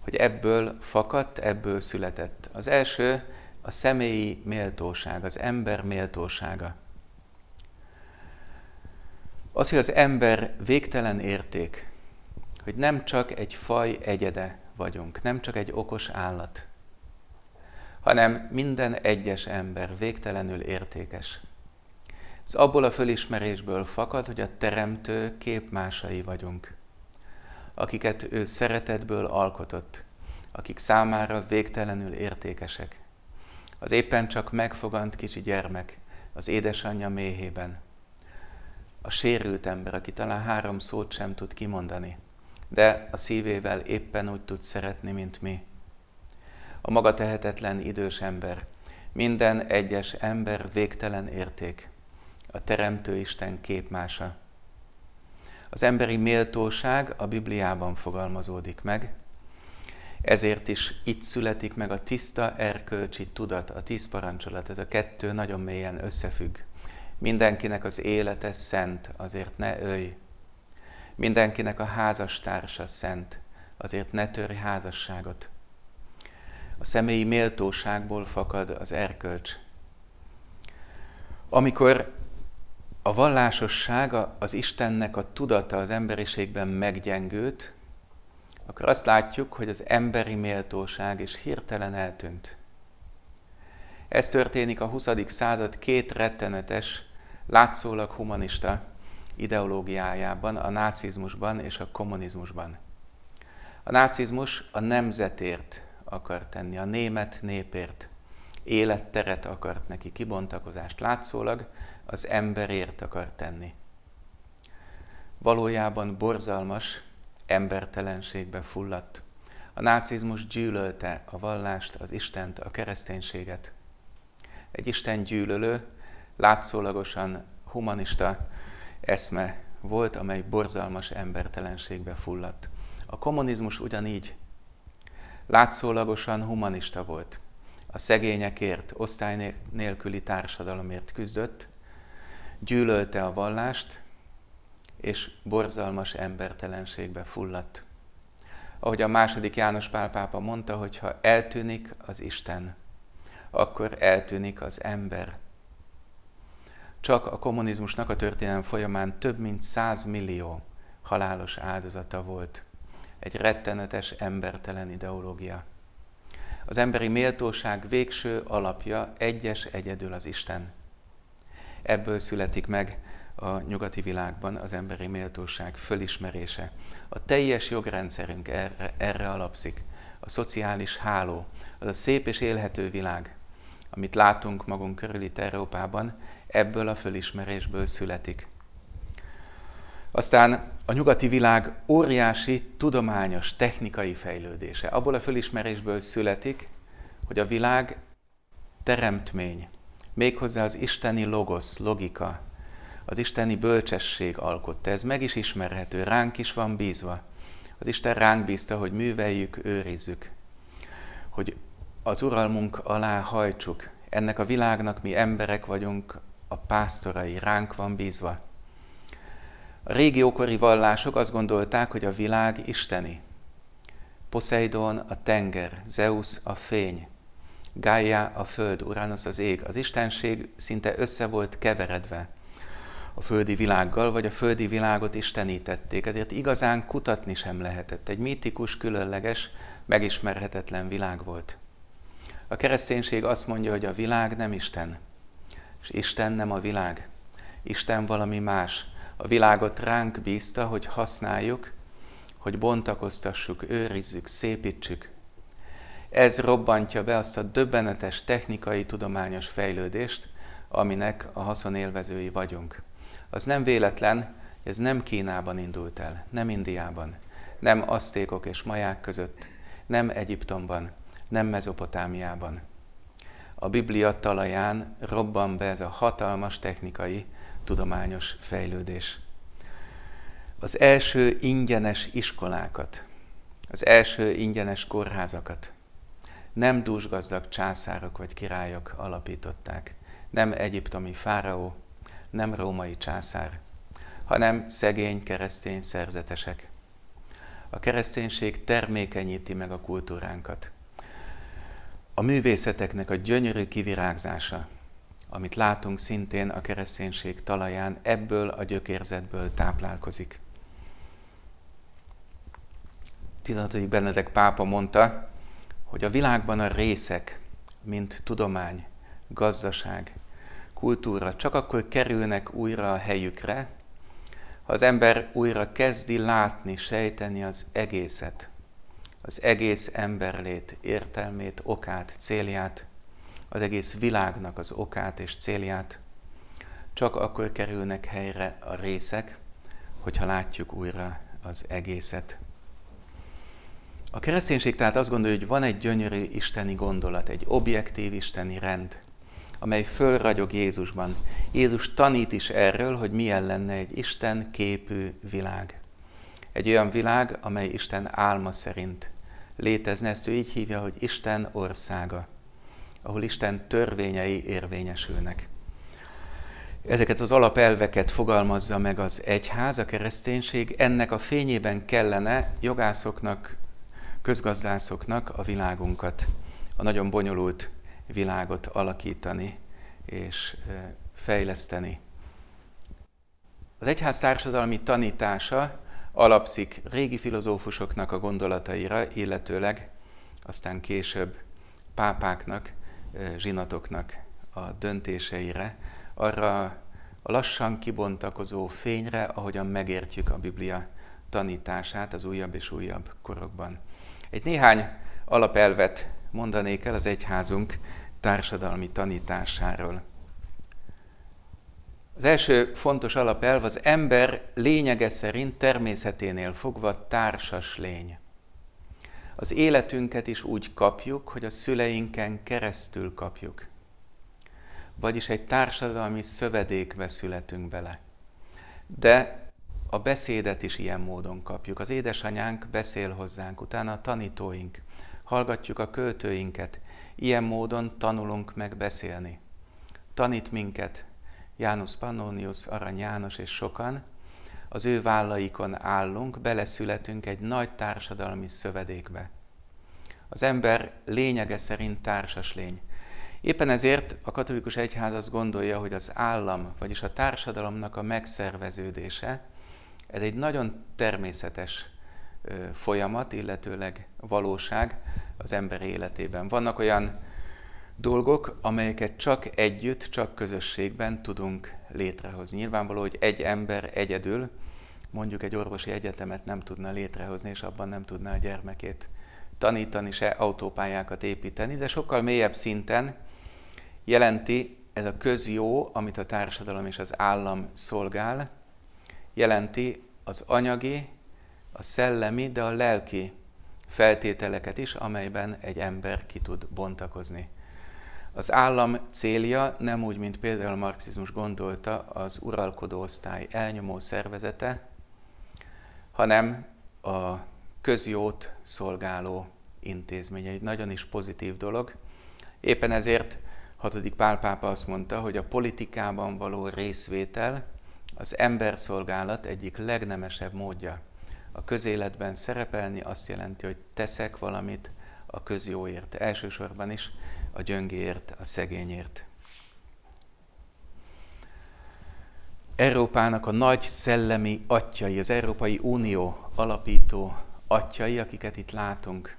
hogy ebből fakadt, ebből született. Az első a személyi méltóság, az ember méltósága. Az, hogy az ember végtelen érték, hogy nem csak egy faj egyede vagyunk, nem csak egy okos állat, hanem minden egyes ember végtelenül értékes. Ez abból a fölismerésből fakad, hogy a Teremtő képmásai vagyunk, akiket ő szeretetből alkotott, akik számára végtelenül értékesek. Az éppen csak megfogant kicsi gyermek az édesanyja méhében. A sérült ember, aki talán három szót sem tud kimondani, de a szívével éppen úgy tud szeretni, mint mi. A maga tehetetlen idős ember, minden egyes ember végtelen érték, a Teremtő Isten képmása. Az emberi méltóság a Bibliában fogalmazódik meg, ezért is itt születik meg a tiszta erkölcsi tudat, a tíz parancsolat. Ez a kettő nagyon mélyen összefügg. Mindenkinek az élete szent, azért ne ölj. Mindenkinek a házastársa szent, azért ne törj házasságot. A személyi méltóságból fakad az erkölcs. Amikor a vallásosság, az Istennek a tudata az emberiségben meggyengült, akkor azt látjuk, hogy az emberi méltóság is hirtelen eltűnt. Ez történik a 20. század két rettenetes, látszólag humanista ideológiájában, a nácizmusban és a kommunizmusban. A nácizmus a nemzetért akar tenni, a német népért. Életteret akart neki, kibontakozást látszólag, az emberért akar tenni. Valójában borzalmas, embertelenségbe fulladt. A nácizmus gyűlölte a vallást, az Istent, a kereszténységet. Egy Isten gyűlölő, látszólagosan humanista eszme volt, amely borzalmas embertelenségbe fulladt. A kommunizmus ugyanígy látszólagosan humanista volt. A szegényekért, osztály nélküli társadalomért küzdött, gyűlölte a vallást, és borzalmas embertelenségbe fulladt. Ahogy a második János Pál pápa mondta, hogy ha eltűnik az Isten, akkor eltűnik az ember. Csak a kommunizmusnak a történelem folyamán több mint 100 millió halálos áldozata volt. Egy rettenetes, embertelen ideológia. Az emberi méltóság végső alapja egyes egyedül az Isten. Ebből születik meg a nyugati világban az emberi méltóság fölismerése. A teljes jogrendszerünk erre, erre alapszik. A szociális háló, az a szép és élhető világ, amit látunk magunk körül itt Európában, ebből a fölismerésből születik. Aztán a nyugati világ óriási tudományos, technikai fejlődése. Abból a fölismerésből születik, hogy a világ teremtmény, méghozzá az isteni logosz, logika, az isteni bölcsesség alkotta. Ez meg is ismerhető, ránk is van bízva. Az Isten ránk bízta, hogy műveljük, őrizzük, hogy az uralmunk alá hajtsuk. Ennek a világnak mi emberek vagyunk, a pásztorai, ránk van bízva. A régi ókori vallások azt gondolták, hogy a világ isteni. Poseidon a tenger, Zeus a fény, Gaia a föld, Uranus az ég. Az istenség szinte össze volt keveredve a földi világgal, vagy a földi világot istenítették, ezért igazán kutatni sem lehetett. Egy mítikus, különleges, megismerhetetlen világ volt. A kereszténység azt mondja, hogy a világ nem Isten, és Isten nem a világ. Isten valami más. A világot ránk bízta, hogy használjuk, hogy bontakoztassuk, őrizzük, szépítsük. Ez robbantja be azt a döbbenetes technikai, tudományos fejlődést, aminek a haszonélvezői vagyunk. Az nem véletlen, ez nem Kínában indult el, nem Indiában, nem asztékok és maják között, nem Egyiptomban, nem Mezopotámiában. A Biblia talaján robban be ez a hatalmas technikai, tudományos fejlődés. Az első ingyenes iskolákat, az első ingyenes kórházakat nem dúsgazdag császárok vagy királyok alapították, nem egyiptomi fáraó, nem római császár, hanem szegény keresztény szerzetesek. A kereszténység termékenyíti meg a kultúránkat. A művészeteknek a gyönyörű kivirágzása, amit látunk szintén a kereszténység talaján, ebből a gyökérzetből táplálkozik. 16. Benedek pápa mondta, hogy a világban a részek, mint tudomány, gazdaság, kultúra csak akkor kerülnek újra a helyükre, ha az ember újra kezdi látni, sejteni az egészet, az egész emberlét, értelmét, okát, célját, az egész világnak az okát és célját, csak akkor kerülnek helyre a részek, hogyha látjuk újra az egészet. A kereszténység tehát azt gondolja, hogy van egy gyönyörű isteni gondolat, egy objektív isteni rend, amely fölragyog Jézusban. Jézus tanít is erről, hogy milyen lenne egy Isten képű világ. Egy olyan világ, amely Isten álma szerint létezne, ezt ő így hívja, hogy Isten országa, ahol Isten törvényei érvényesülnek. Ezeket az alapelveket fogalmazza meg az egyház, a kereszténység. Ennek a fényében kellene jogászoknak, közgazdászoknak a világunkat, a nagyon bonyolult világot alakítani és fejleszteni. Az egyház társadalmi tanítása alapszik régi filozófusoknak a gondolataira, illetőleg aztán később pápáknak, zsinatoknak a döntéseire, arra a lassan kibontakozó fényre, ahogyan megértjük a Biblia tanítását az újabb és újabb korokban. Egy néhány alapelvet mondanék el az egyházunk társadalmi tanításáról. Az első fontos alapelv az ember lényege szerint természeténél fogva társas lény. Az életünket is úgy kapjuk, hogy a szüleinken keresztül kapjuk. Vagyis egy társadalmi szövedékbe születünk bele. De a beszédet is ilyen módon kapjuk. Az édesanyánk beszél hozzánk, utána a tanítóink, hallgatjuk a költőinket, ilyen módon tanulunk meg beszélni. Tanít minket János Pannonius, Arany János és sokan, az ő vállaikon állunk, beleszületünk egy nagy társadalmi szövedékbe. Az ember lényege szerint társas lény. Éppen ezért a katolikus egyház azt gondolja, hogy az állam, vagyis a társadalomnak a megszerveződése, ez egy nagyon természetes folyamat, illetőleg valóság az ember életében. Vannak olyan dolgok, amelyeket csak együtt, csak közösségben tudunk létrehozni. Nyilvánvaló, hogy egy ember egyedül mondjuk egy orvosi egyetemet nem tudna létrehozni, és abban nem tudná a gyermekét tanítani, se autópályákat építeni, de sokkal mélyebb szinten jelenti ez a közjó, amit a társadalom és az állam szolgál, jelenti az anyagi, a szellemi, de a lelki feltételeket is, amelyben egy ember ki tud bontakozni. Az állam célja nem úgy, mint például a marxizmus gondolta, az uralkodó osztály elnyomó szervezete, hanem a közjót szolgáló intézmény. Egy nagyon is pozitív dolog. Éppen ezért hatodik Pál pápa azt mondta, hogy a politikában való részvétel az emberszolgálat egyik legnemesebb módja. A közéletben szerepelni azt jelenti, hogy teszek valamit a közjóért, elsősorban is a gyöngéért, a szegényért. Európának a nagy szellemi atyai, az Európai Unió alapító atyai, akiket itt látunk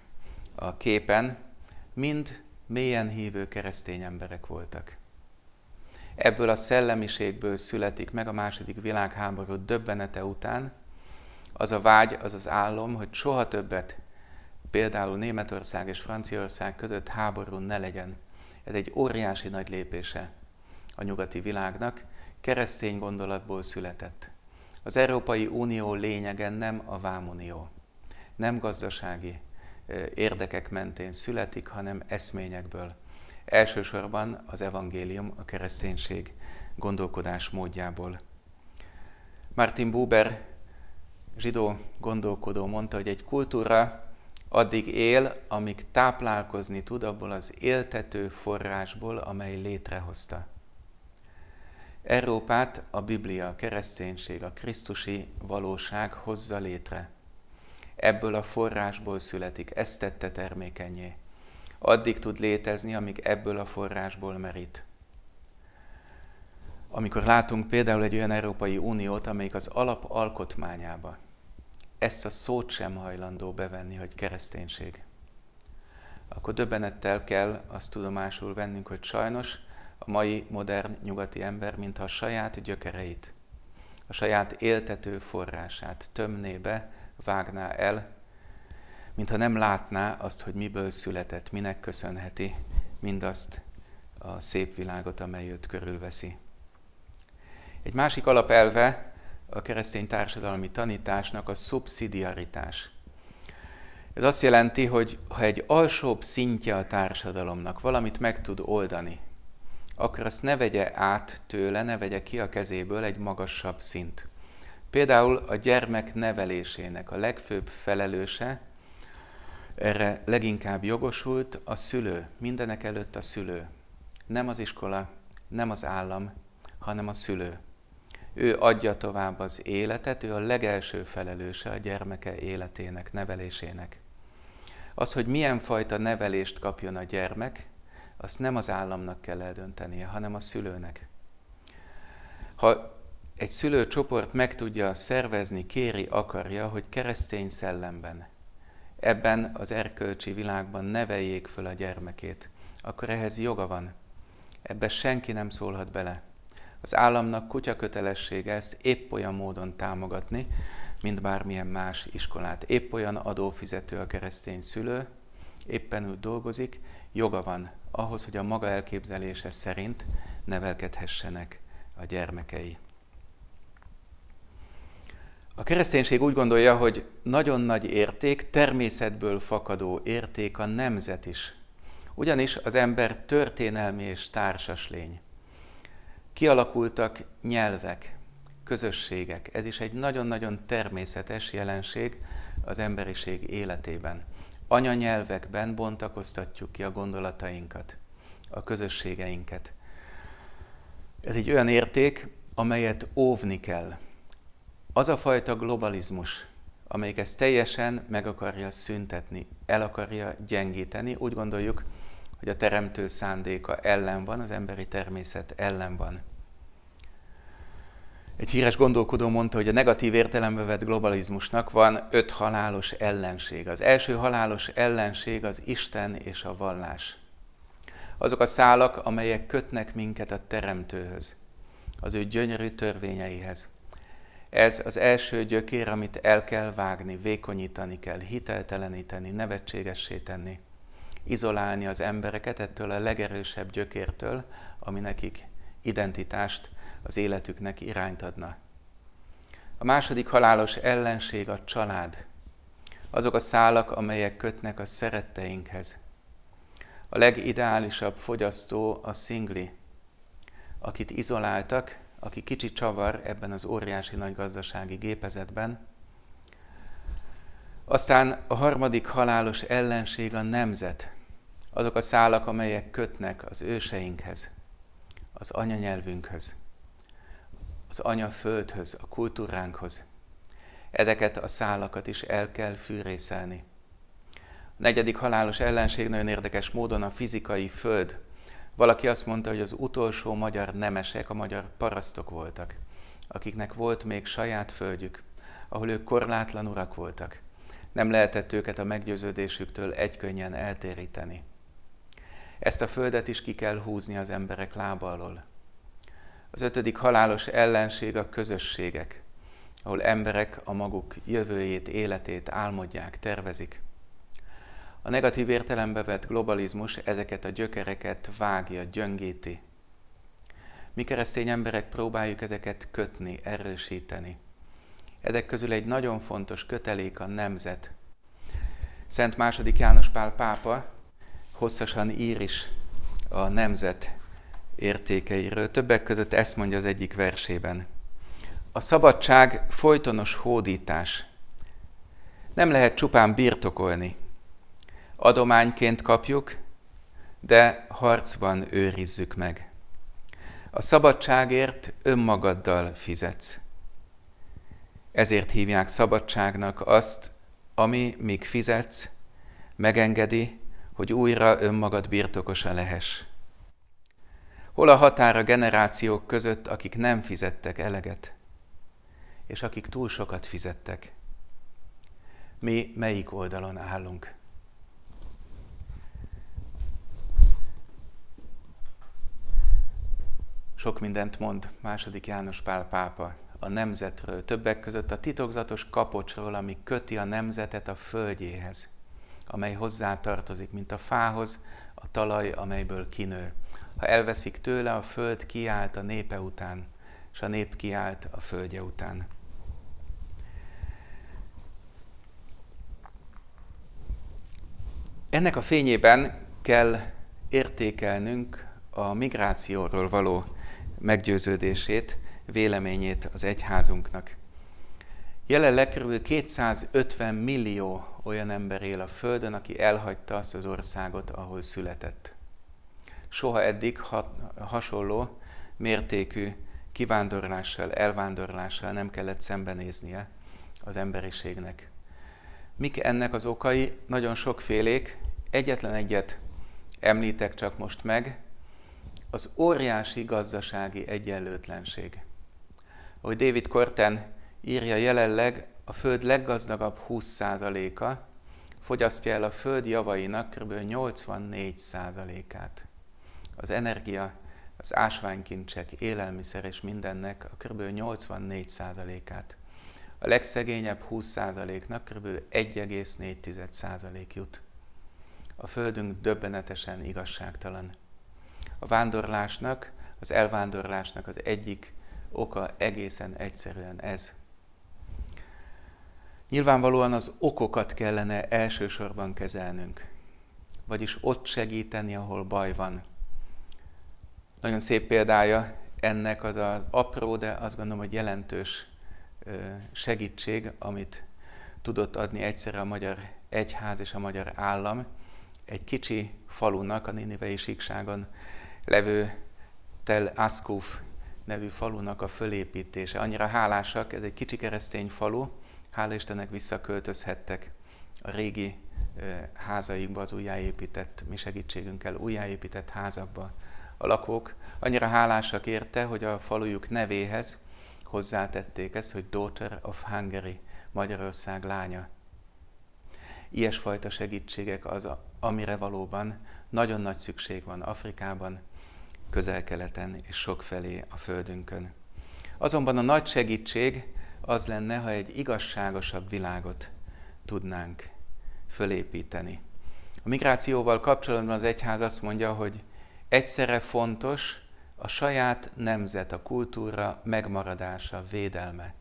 a képen, mind mélyen hívő keresztény emberek voltak. Ebből a szellemiségből születik meg a második világháború döbbenete után az a vágy, az az álom, hogy soha többet például Németország és Franciaország között háború ne legyen. Ez egy óriási nagy lépése a nyugati világnak, keresztény gondolatból született. Az Európai Unió lényege nem a vámunió, nem gazdasági érdekek mentén születik, hanem eszményekből. Elsősorban az evangélium, a kereszténység gondolkodás módjából. Martin Buber, zsidó gondolkodó mondta, hogy egy kultúra addig él, amíg táplálkozni tud abból az éltető forrásból, amely létrehozta. Európát a Biblia, a kereszténység, a Krisztusi valóság hozza létre. Ebből a forrásból születik, ezt tette termékenyé. Addig tud létezni, amíg ebből a forrásból merít. Amikor látunk például egy olyan Európai Uniót, amelyik az alap alkotmányába ezt a szót sem hajlandó bevenni, hogy kereszténység, akkor döbbenettel kell azt tudomásul vennünk, hogy sajnos a mai modern nyugati ember, mintha a saját gyökereit, a saját éltető forrását tömné be, vágná el, mintha nem látná azt, hogy miből született, minek köszönheti mindazt a szép világot, amely őt körülveszi. Egy másik alapelve a keresztény társadalmi tanításnak a szubszidiaritás. Ez azt jelenti, hogy ha egy alsóbb szintje a társadalomnak valamit meg tud oldani, akkor azt ne vegye át tőle, ne vegye ki a kezéből egy magasabb szint. Például a gyermek nevelésének a legfőbb felelőse, erre leginkább jogosult a szülő, mindenek előtt a szülő. Nem az iskola, nem az állam, hanem a szülő. Ő adja tovább az életet, ő a legelső felelőse a gyermeke életének, nevelésének. Az, hogy milyen fajta nevelést kapjon a gyermek, azt nem az államnak kell eldöntenie, hanem a szülőnek. Ha egy szülőcsoport meg tudja szervezni, kéri, akarja, hogy keresztény szellemben, ebben az erkölcsi világban neveljék föl a gyermekét, akkor ehhez joga van. Ebbe senki nem szólhat bele. Az államnak kutya kötelessége ezt épp olyan módon támogatni, mint bármilyen más iskolát. Épp olyan adófizető a keresztény szülő, éppen úgy dolgozik, joga van ahhoz, hogy a maga elképzelése szerint nevelkedhessenek a gyermekei. A kereszténység úgy gondolja, hogy nagyon nagy érték, természetből fakadó érték a nemzet is. Ugyanis az ember történelmi és társas lény. Kialakultak nyelvek, közösségek. Ez is egy nagyon-nagyon természetes jelenség az emberiség életében. Anyanyelvekben bontakoztatjuk ki a gondolatainkat, a közösségeinket. Ez egy olyan érték, amelyet óvni kell. Az a fajta globalizmus, amelyik ezt teljesen meg akarja szüntetni, el akarja gyengíteni, úgy gondoljuk, hogy a teremtő szándéka ellen van, az emberi természet ellen van. Egy híres gondolkodó mondta, hogy a negatív értelembe vett globalizmusnak van öt halálos ellenség. Az első halálos ellenség az Isten és a vallás. Azok a szálak, amelyek kötnek minket a Teremtőhöz, az ő gyönyörű törvényeihez. Ez az első gyökér, amit el kell vágni, vékonyítani kell, hitelteleníteni, nevetségessé tenni. Izolálni az embereket ettől a legerősebb gyökértől, ami nekik identitást, az életüknek irányt adna. A második halálos ellenség a család. Azok a szálak, amelyek kötnek a szeretteinkhez. A legideálisabb fogyasztó a szingli, akit izoláltak, aki kicsi csavar ebben az óriási nagy gazdasági gépezetben. Aztán a harmadik halálos ellenség a nemzet, azok a szálak, amelyek kötnek az őseinkhez, az anyanyelvünkhöz, az anyaföldhöz, a kultúránkhoz. Ezeket a szálakat is el kell fűrészelni. A negyedik halálos ellenség nagyon érdekes módon a fizikai föld, valaki azt mondta, hogy az utolsó magyar nemesek a magyar parasztok voltak, akiknek volt még saját földjük, ahol ők korlátlan urak voltak. Nem lehetett őket a meggyőződésüktől egykönnyen eltéríteni. Ezt a földet is ki kell húzni az emberek lába alól. Az ötödik halálos ellenség a közösségek, ahol emberek a maguk jövőjét, életét álmodják, tervezik. A negatív értelembe vett globalizmus ezeket a gyökereket vágja, gyöngíti. Mi keresztény emberek próbáljuk ezeket kötni, erősíteni. Ezek közül egy nagyon fontos kötelék a nemzet. Szent második János Pál pápa hosszasan ír is a nemzet értékeiről. Többek között ezt mondja az egyik versében. A szabadság folytonos hódítás. Nem lehet csupán birtokolni, adományként kapjuk, de harcban őrizzük meg. A szabadságért önmagaddal fizetsz. Ezért hívják szabadságnak azt, ami, míg fizetsz, megengedi, hogy újra önmagad birtokosa lehess. Hol a határ a generációk között, akik nem fizettek eleget, és akik túl sokat fizettek? Mi melyik oldalon állunk? Sok mindent mond második János Pál pápa a nemzetről, többek között a titokzatos kapocsról, ami köti a nemzetet a földjéhez, amely hozzá tartozik, mint a fához, a talaj, amelyből kinő. Ha elveszik tőle, a föld kiállt a népe után, és a nép kiállt a földje után. Ennek a fényében kell értékelnünk a migrációról való meggyőződését, véleményét az egyházunknak. Jelenleg kb. 250 millió olyan ember él a Földön, aki elhagyta azt az országot, ahol született. Soha eddig hasonló mértékű kivándorlással, elvándorlással nem kellett szembenéznie az emberiségnek. Mik ennek az okai? Nagyon sokfélék. Egyetlen egyet említek csak most meg, az óriási gazdasági egyenlőtlenség. Ahogy David Korten írja jelenleg, a Föld leggazdagabb 20%-a fogyasztja el a Föld javainak kb. 84%-át. Az energia, az ásványkincsek, élelmiszer és mindennek a kb. 84%-át. A legszegényebb 20%-nak kb. 1,4% jut. A Földünk döbbenetesen igazságtalan. A vándorlásnak, az elvándorlásnak az egyik oka egészen egyszerűen ez. Nyilvánvalóan az okokat kellene elsősorban kezelnünk, vagyis ott segíteni, ahol baj van. Nagyon szép példája ennek az az apró, de azt gondolom, hogy jelentős segítség, amit tudott adni egyszerre a magyar egyház és a magyar állam egy kicsi falunak, a Ninivei síkságon levő Tel Askuf nevű falunak a fölépítése. Annyira hálásak, ez egy kicsi keresztény falu, hála Istennek visszaköltözhettek a régi házaikba, az újjáépített, mi segítségünkkel újjáépített házakba a lakók. Annyira hálásak érte, hogy a falujuk nevéhez hozzátették ezt, hogy Daughter of Hungary, Magyarország lánya. ilyesfajta segítségek az, amire valóban nagyon nagy szükség van Afrikában, közel-keleten és sokfelé a Földünkön. Azonban a nagy segítség az lenne, ha egy igazságosabb világot tudnánk fölépíteni. A migrációval kapcsolatban az egyház azt mondja, hogy egyszerre fontos a saját nemzet, a kultúra megmaradása, védelme.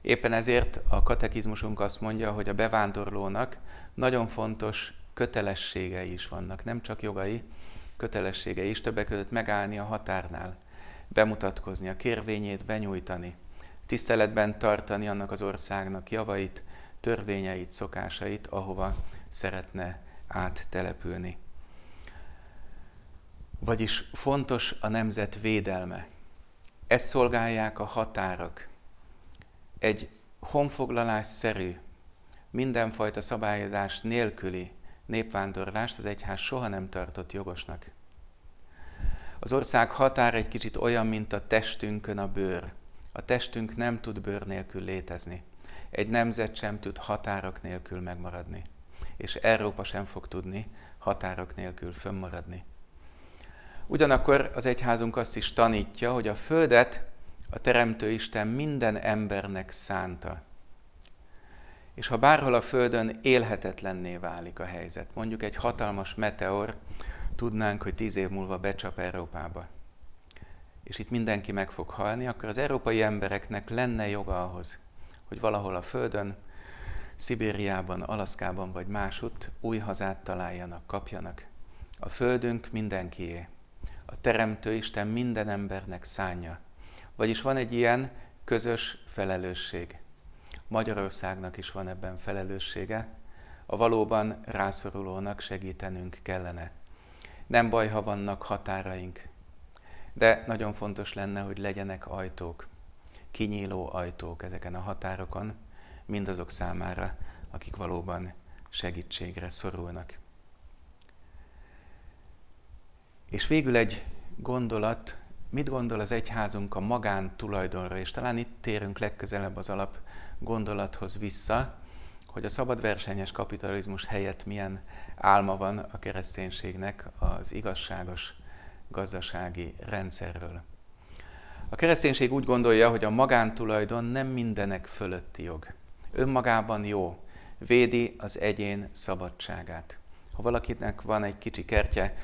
Éppen ezért a katekizmusunk azt mondja, hogy a bevándorlónak nagyon fontos kötelességei is vannak, nem csak jogai, kötelességei is, többek között megállni a határnál, bemutatkozni, a kérvényét benyújtani, tiszteletben tartani annak az országnak javait, törvényeit, szokásait, ahova szeretne áttelepülni. Vagyis fontos a nemzet védelme. Ezt szolgálják a határok. Egy honfoglalásszerű, mindenfajta szabályozás nélküli népvándorlást az egyház soha nem tartott jogosnak. Az ország határ egy kicsit olyan, mint a testünkön a bőr. A testünk nem tud bőr nélkül létezni. Egy nemzet sem tud határok nélkül megmaradni. És Európa sem fog tudni határok nélkül fönnmaradni. Ugyanakkor az egyházunk azt is tanítja, hogy a Földet a Teremtő Isten minden embernek szánta. És ha bárhol a Földön élhetetlenné válik a helyzet, mondjuk egy hatalmas meteor, tudnánk, hogy tíz év múlva becsap Európába, és itt mindenki meg fog halni, akkor az európai embereknek lenne joga ahhoz, hogy valahol a Földön, Szibériában, Alaszkában vagy másutt új hazát találjanak, kapjanak. A Földünk mindenkié. A Teremtő Isten minden embernek szánja. Vagyis van egy ilyen közös felelősség. Magyarországnak is van ebben felelőssége. A valóban rászorulónak segítenünk kellene. Nem baj, ha vannak határaink, de nagyon fontos lenne, hogy legyenek ajtók, kinyíló ajtók ezeken a határokon, mindazok számára, akik valóban segítségre szorulnak. És végül egy gondolat, mit gondol az egyházunk a magántulajdonra, és talán itt térünk legközelebb az alap gondolathoz vissza, hogy a szabadversenyes kapitalizmus helyett milyen álma van a kereszténységnek az igazságos gazdasági rendszerről. A kereszténység úgy gondolja, hogy a magántulajdon nem mindenek fölötti jog. Önmagában jó, védi az egyén szabadságát. Ha valakinek van egy kicsi kertje,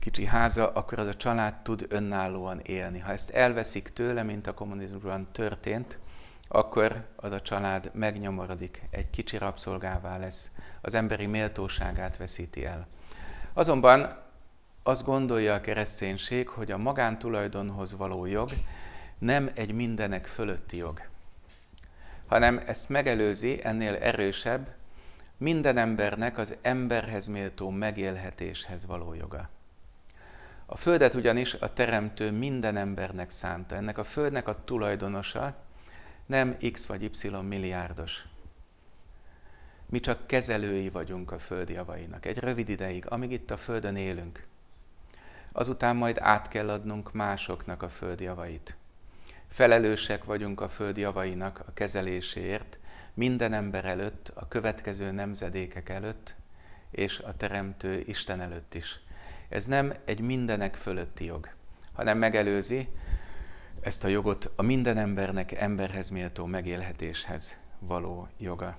kicsi háza, akkor az a család tud önállóan élni. Ha ezt elveszik tőle, mint a kommunizmusban történt, akkor az a család megnyomorodik, egy kicsi rabszolgává lesz, az emberi méltóságát veszíti el. Azonban azt gondolja a kereszténység, hogy a magántulajdonhoz való jog nem egy mindenek fölötti jog, hanem ezt megelőzi, ennél erősebb, minden embernek az emberhez méltó megélhetéshez való joga. A Földet ugyanis a Teremtő minden embernek szánta. Ennek a Földnek a tulajdonosa nem X vagy Y milliárdos. Mi csak kezelői vagyunk a Föld javainak. Egy rövid ideig, amíg itt a Földön élünk. Azután majd át kell adnunk másoknak a Föld javait. Felelősek vagyunk a Föld javainak a kezeléséért, minden ember előtt, a következő nemzedékek előtt, és a Teremtő Isten előtt is. Ez nem egy mindenek fölötti jog, hanem megelőzi ezt a jogot a minden embernek emberhez méltó megélhetéshez való joga.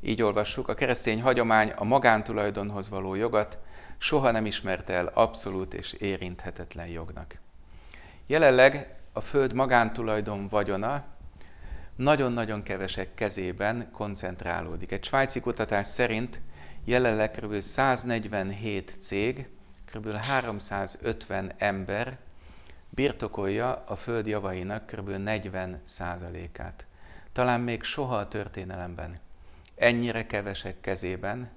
Így olvassuk, a keresztény hagyomány a magántulajdonhoz való jogat soha nem ismerte el abszolút és érinthetetlen jognak. Jelenleg a föld magántulajdon vagyona nagyon-nagyon kevesek kezében koncentrálódik. Egy svájci kutatás szerint jelenleg kb. 147 cég kb. 350 ember birtokolja a föld javainak kb. 40 százalékát. Talán még soha a történelemben ennyire kevesek kezében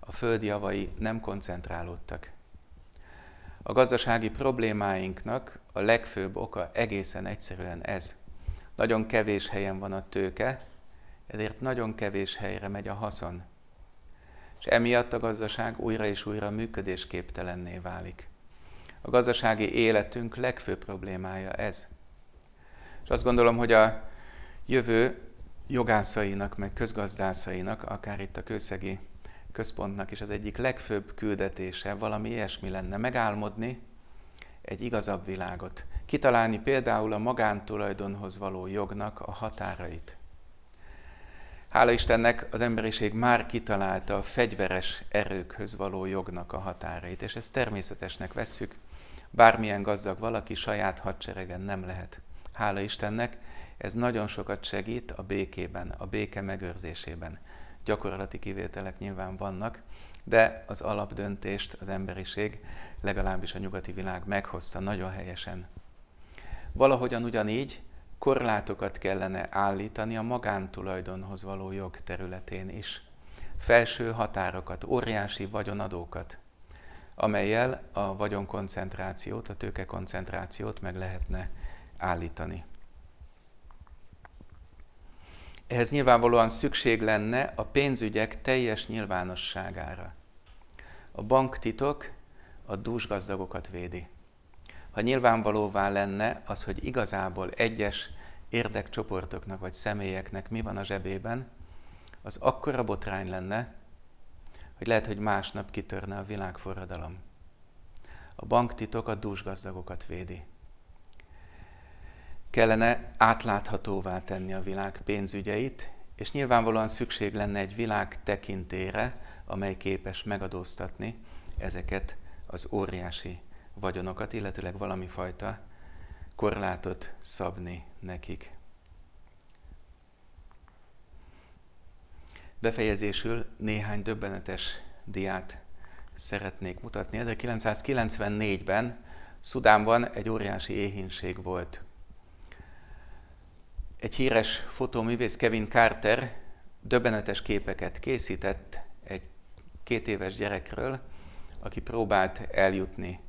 a föld javai nem koncentrálódtak. A gazdasági problémáinknak a legfőbb oka egészen egyszerűen ez. Nagyon kevés helyen van a tőke, ezért nagyon kevés helyre megy a haszon és emiatt a gazdaság újra és újra működésképtelenné válik. A gazdasági életünk legfőbb problémája ez. És azt gondolom, hogy a jövő jogászainak, meg közgazdászainak, akár itt a kőszegi központnak is az egyik legfőbb küldetése valami ilyesmi lenne, megálmodni egy igazabb világot, kitalálni például a magántulajdonhoz való jognak a határait. Hála Istennek az emberiség már kitalálta a fegyveres erőkhöz való jognak a határait, és ezt természetesnek vesszük, bármilyen gazdag valaki saját hadseregen nem lehet. Hála Istennek, ez nagyon sokat segít a békében, a béke megőrzésében. Gyakorlati kivételek nyilván vannak, de az alapdöntést az emberiség, legalábbis a nyugati világ meghozta nagyon helyesen. Valahogyan ugyanígy korlátokat kellene állítani a magántulajdonhoz való jog területén is. Felső határokat, óriási vagyonadókat, amelyel a vagyonkoncentrációt, a tőkekoncentrációt meg lehetne állítani. Ehhez nyilvánvalóan szükség lenne a pénzügyek teljes nyilvánosságára. A banktitok a dúsgazdagokat védi. Ha nyilvánvalóvá lenne az, hogy igazából egyes érdekcsoportoknak vagy személyeknek mi van a zsebében, az akkora botrány lenne, hogy lehet, hogy másnap kitörne a világforradalom. A banktitok a dúsgazdagokat védi kellene átláthatóvá tenni a világ pénzügyeit, és nyilvánvalóan szükség lenne egy világ tekintére, amely képes megadóztatni ezeket az óriási vagyonokat, illetőleg valami fajta korlátot szabni nekik. Befejezésül néhány döbbenetes diát szeretnék mutatni. 1994-ben Szudánban egy óriási éhínség volt. Egy híres fotóművész Kevin Carter döbbenetes képeket készített egy két éves gyerekről, aki próbált eljutni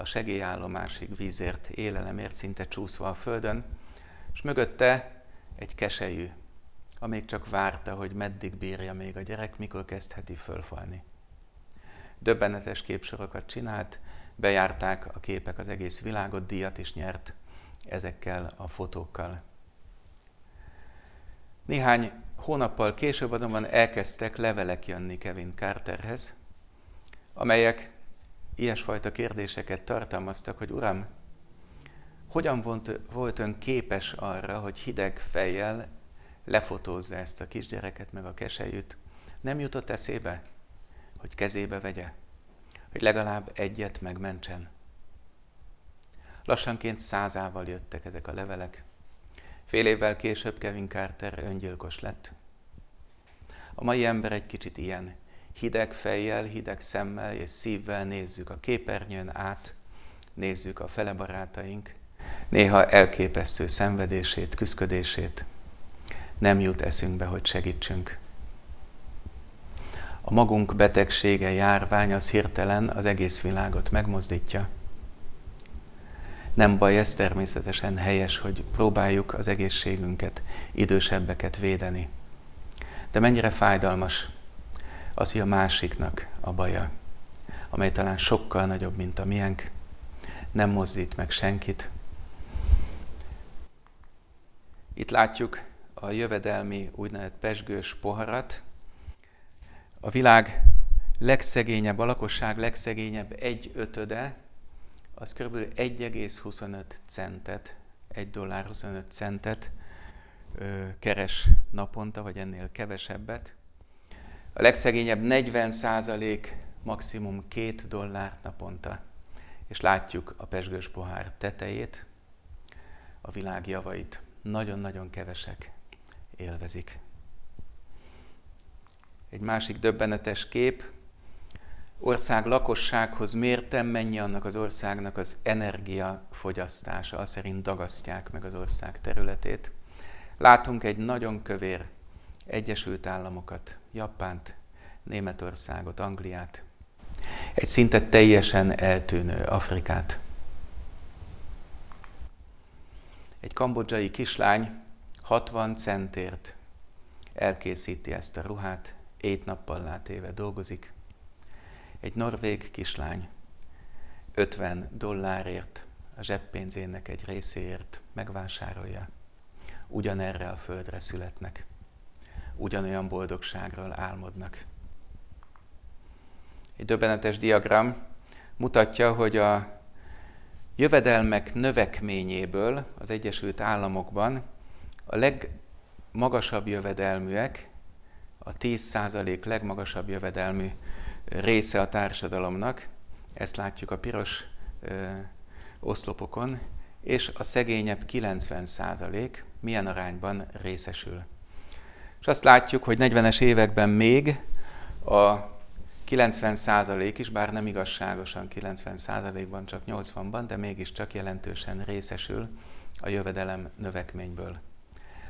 a segélyállomásig vízért, élelemért, szinte csúszva a földön, és mögötte egy keselyű, amíg csak várta, hogy meddig bírja még a gyerek, mikor kezdheti fölfalni. Döbbenetes képsorokat csinált, bejárták a képek az egész világot, díjat is nyert ezekkel a fotókkal. Néhány hónappal később azonban elkezdtek levelek jönni Kevin Carterhez, amelyek ilyesfajta kérdéseket tartalmaztak, hogy Uram, hogyan volt, volt ön képes arra, hogy hideg fejjel lefotózza ezt a kisgyereket, meg a keselyűt? Nem jutott eszébe, hogy kezébe vegye, hogy legalább egyet megmentsen? Lassanként százával jöttek ezek a levelek, Fél évvel később Kevin Carter öngyilkos lett. A mai ember egy kicsit ilyen. Hideg fejjel, hideg szemmel és szívvel nézzük a képernyőn át, nézzük a fele barátaink, néha elképesztő szenvedését, küszködését. Nem jut eszünkbe, hogy segítsünk. A magunk betegsége, járvány az hirtelen az egész világot megmozdítja, nem baj, ez természetesen helyes, hogy próbáljuk az egészségünket, idősebbeket védeni. De mennyire fájdalmas az, a másiknak a baja, amely talán sokkal nagyobb, mint a miénk, nem mozdít meg senkit. Itt látjuk a jövedelmi úgynevezett pesgős poharat. A világ legszegényebb, a lakosság legszegényebb egy ötöde az kb. 1,25 centet, 1 dollár 25 centet ö, keres naponta, vagy ennél kevesebbet. A legszegényebb 40 százalék maximum 2 dollár naponta. És látjuk a pesgős pohár tetejét, a világ javait. Nagyon-nagyon kevesek élvezik. Egy másik döbbenetes kép, ország lakossághoz mértem, mennyi annak az országnak az energiafogyasztása, az szerint dagasztják meg az ország területét. Látunk egy nagyon kövér Egyesült Államokat, Japánt, Németországot, Angliát, egy szinte teljesen eltűnő Afrikát. Egy kambodzsai kislány 60 centért elkészíti ezt a ruhát, ét nappal látéve dolgozik, egy norvég kislány 50 dollárért, a zseppénzének egy részéért megvásárolja. Ugyanerre a földre születnek. Ugyanolyan boldogságról álmodnak. egy döbbenetes diagram mutatja, hogy a jövedelmek növekményéből az Egyesült Államokban a legmagasabb jövedelműek, a 10% legmagasabb jövedelmű része a társadalomnak, ezt látjuk a piros ö, oszlopokon, és a szegényebb 90% milyen arányban részesül. És azt látjuk, hogy 40-es években még a 90% is, bár nem igazságosan 90%-ban, csak 80-ban, de mégiscsak jelentősen részesül a jövedelem növekményből.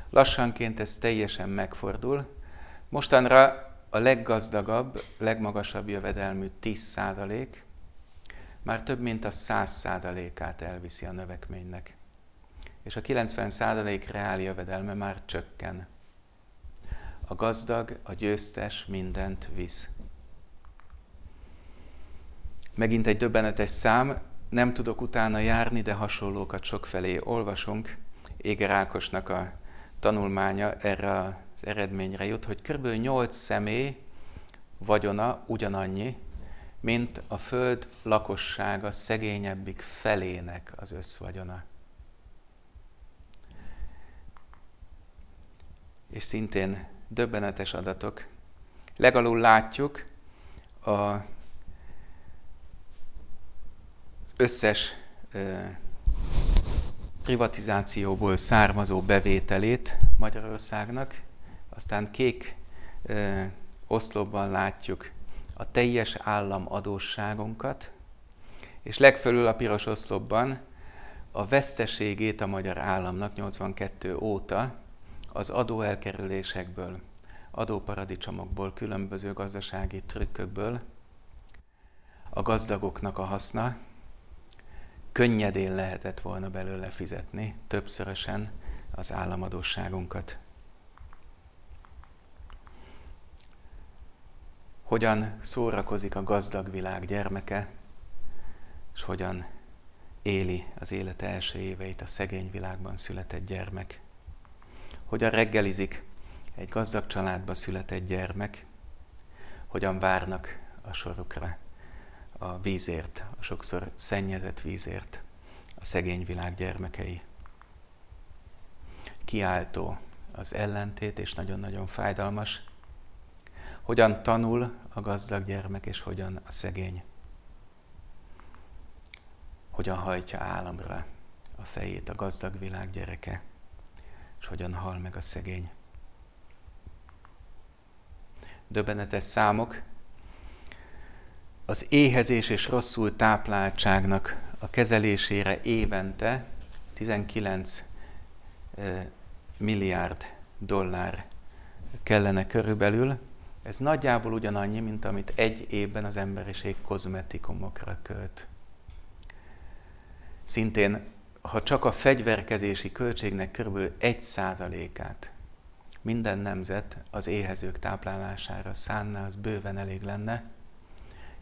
Lassanként ez teljesen megfordul. Mostanra a leggazdagabb, legmagasabb jövedelmű 10% már több mint a 100%-át elviszi a növekménynek. És a 90% reál jövedelme már csökken. A gazdag, a győztes mindent visz. Megint egy döbbenetes szám, nem tudok utána járni, de hasonlókat sokfelé olvasunk. Éger Ákosnak a tanulmánya erre az eredményre jut, hogy kb. 8 személy vagyona ugyanannyi, mint a föld lakossága szegényebbik felének az összvagyona. És szintén döbbenetes adatok. Legalul látjuk a összes privatizációból származó bevételét Magyarországnak, aztán kék oszlopban látjuk a teljes államadósságunkat, és legfölül a piros oszlopban a veszteségét a magyar államnak 82 óta az adóelkerülésekből, adóparadicsomokból, különböző gazdasági trükkökből a gazdagoknak a haszna, könnyedén lehetett volna belőle fizetni többszörösen az államadósságunkat. Hogyan szórakozik a gazdag világ gyermeke, és hogyan éli az élete első éveit a szegény világban született gyermek. Hogyan reggelizik egy gazdag családba született gyermek, hogyan várnak a sorukra a vízért, a sokszor szennyezett vízért a szegény világ gyermekei. Kiáltó az ellentét, és nagyon-nagyon fájdalmas. Hogyan tanul a gazdag gyermek, és hogyan a szegény. Hogyan hajtja államra a fejét a gazdag világ gyereke, és hogyan hal meg a szegény. Döbbenetes számok, az éhezés és rosszul tápláltságnak a kezelésére évente 19 milliárd dollár kellene körülbelül. Ez nagyjából ugyanannyi, mint amit egy évben az emberiség kozmetikumokra költ. Szintén, ha csak a fegyverkezési költségnek egy százalékát minden nemzet az éhezők táplálására szánná, az bőven elég lenne,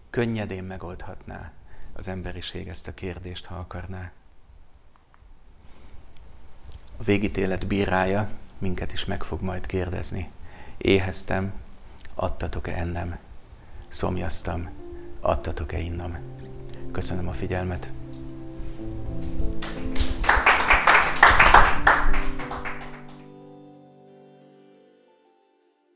könnyedén megoldhatná az emberiség ezt a kérdést, ha akarná. A végítélet bírája minket is meg fog majd kérdezni. Éheztem, adtatok-e ennem? Szomjaztam, adtatok-e innom? Köszönöm a figyelmet!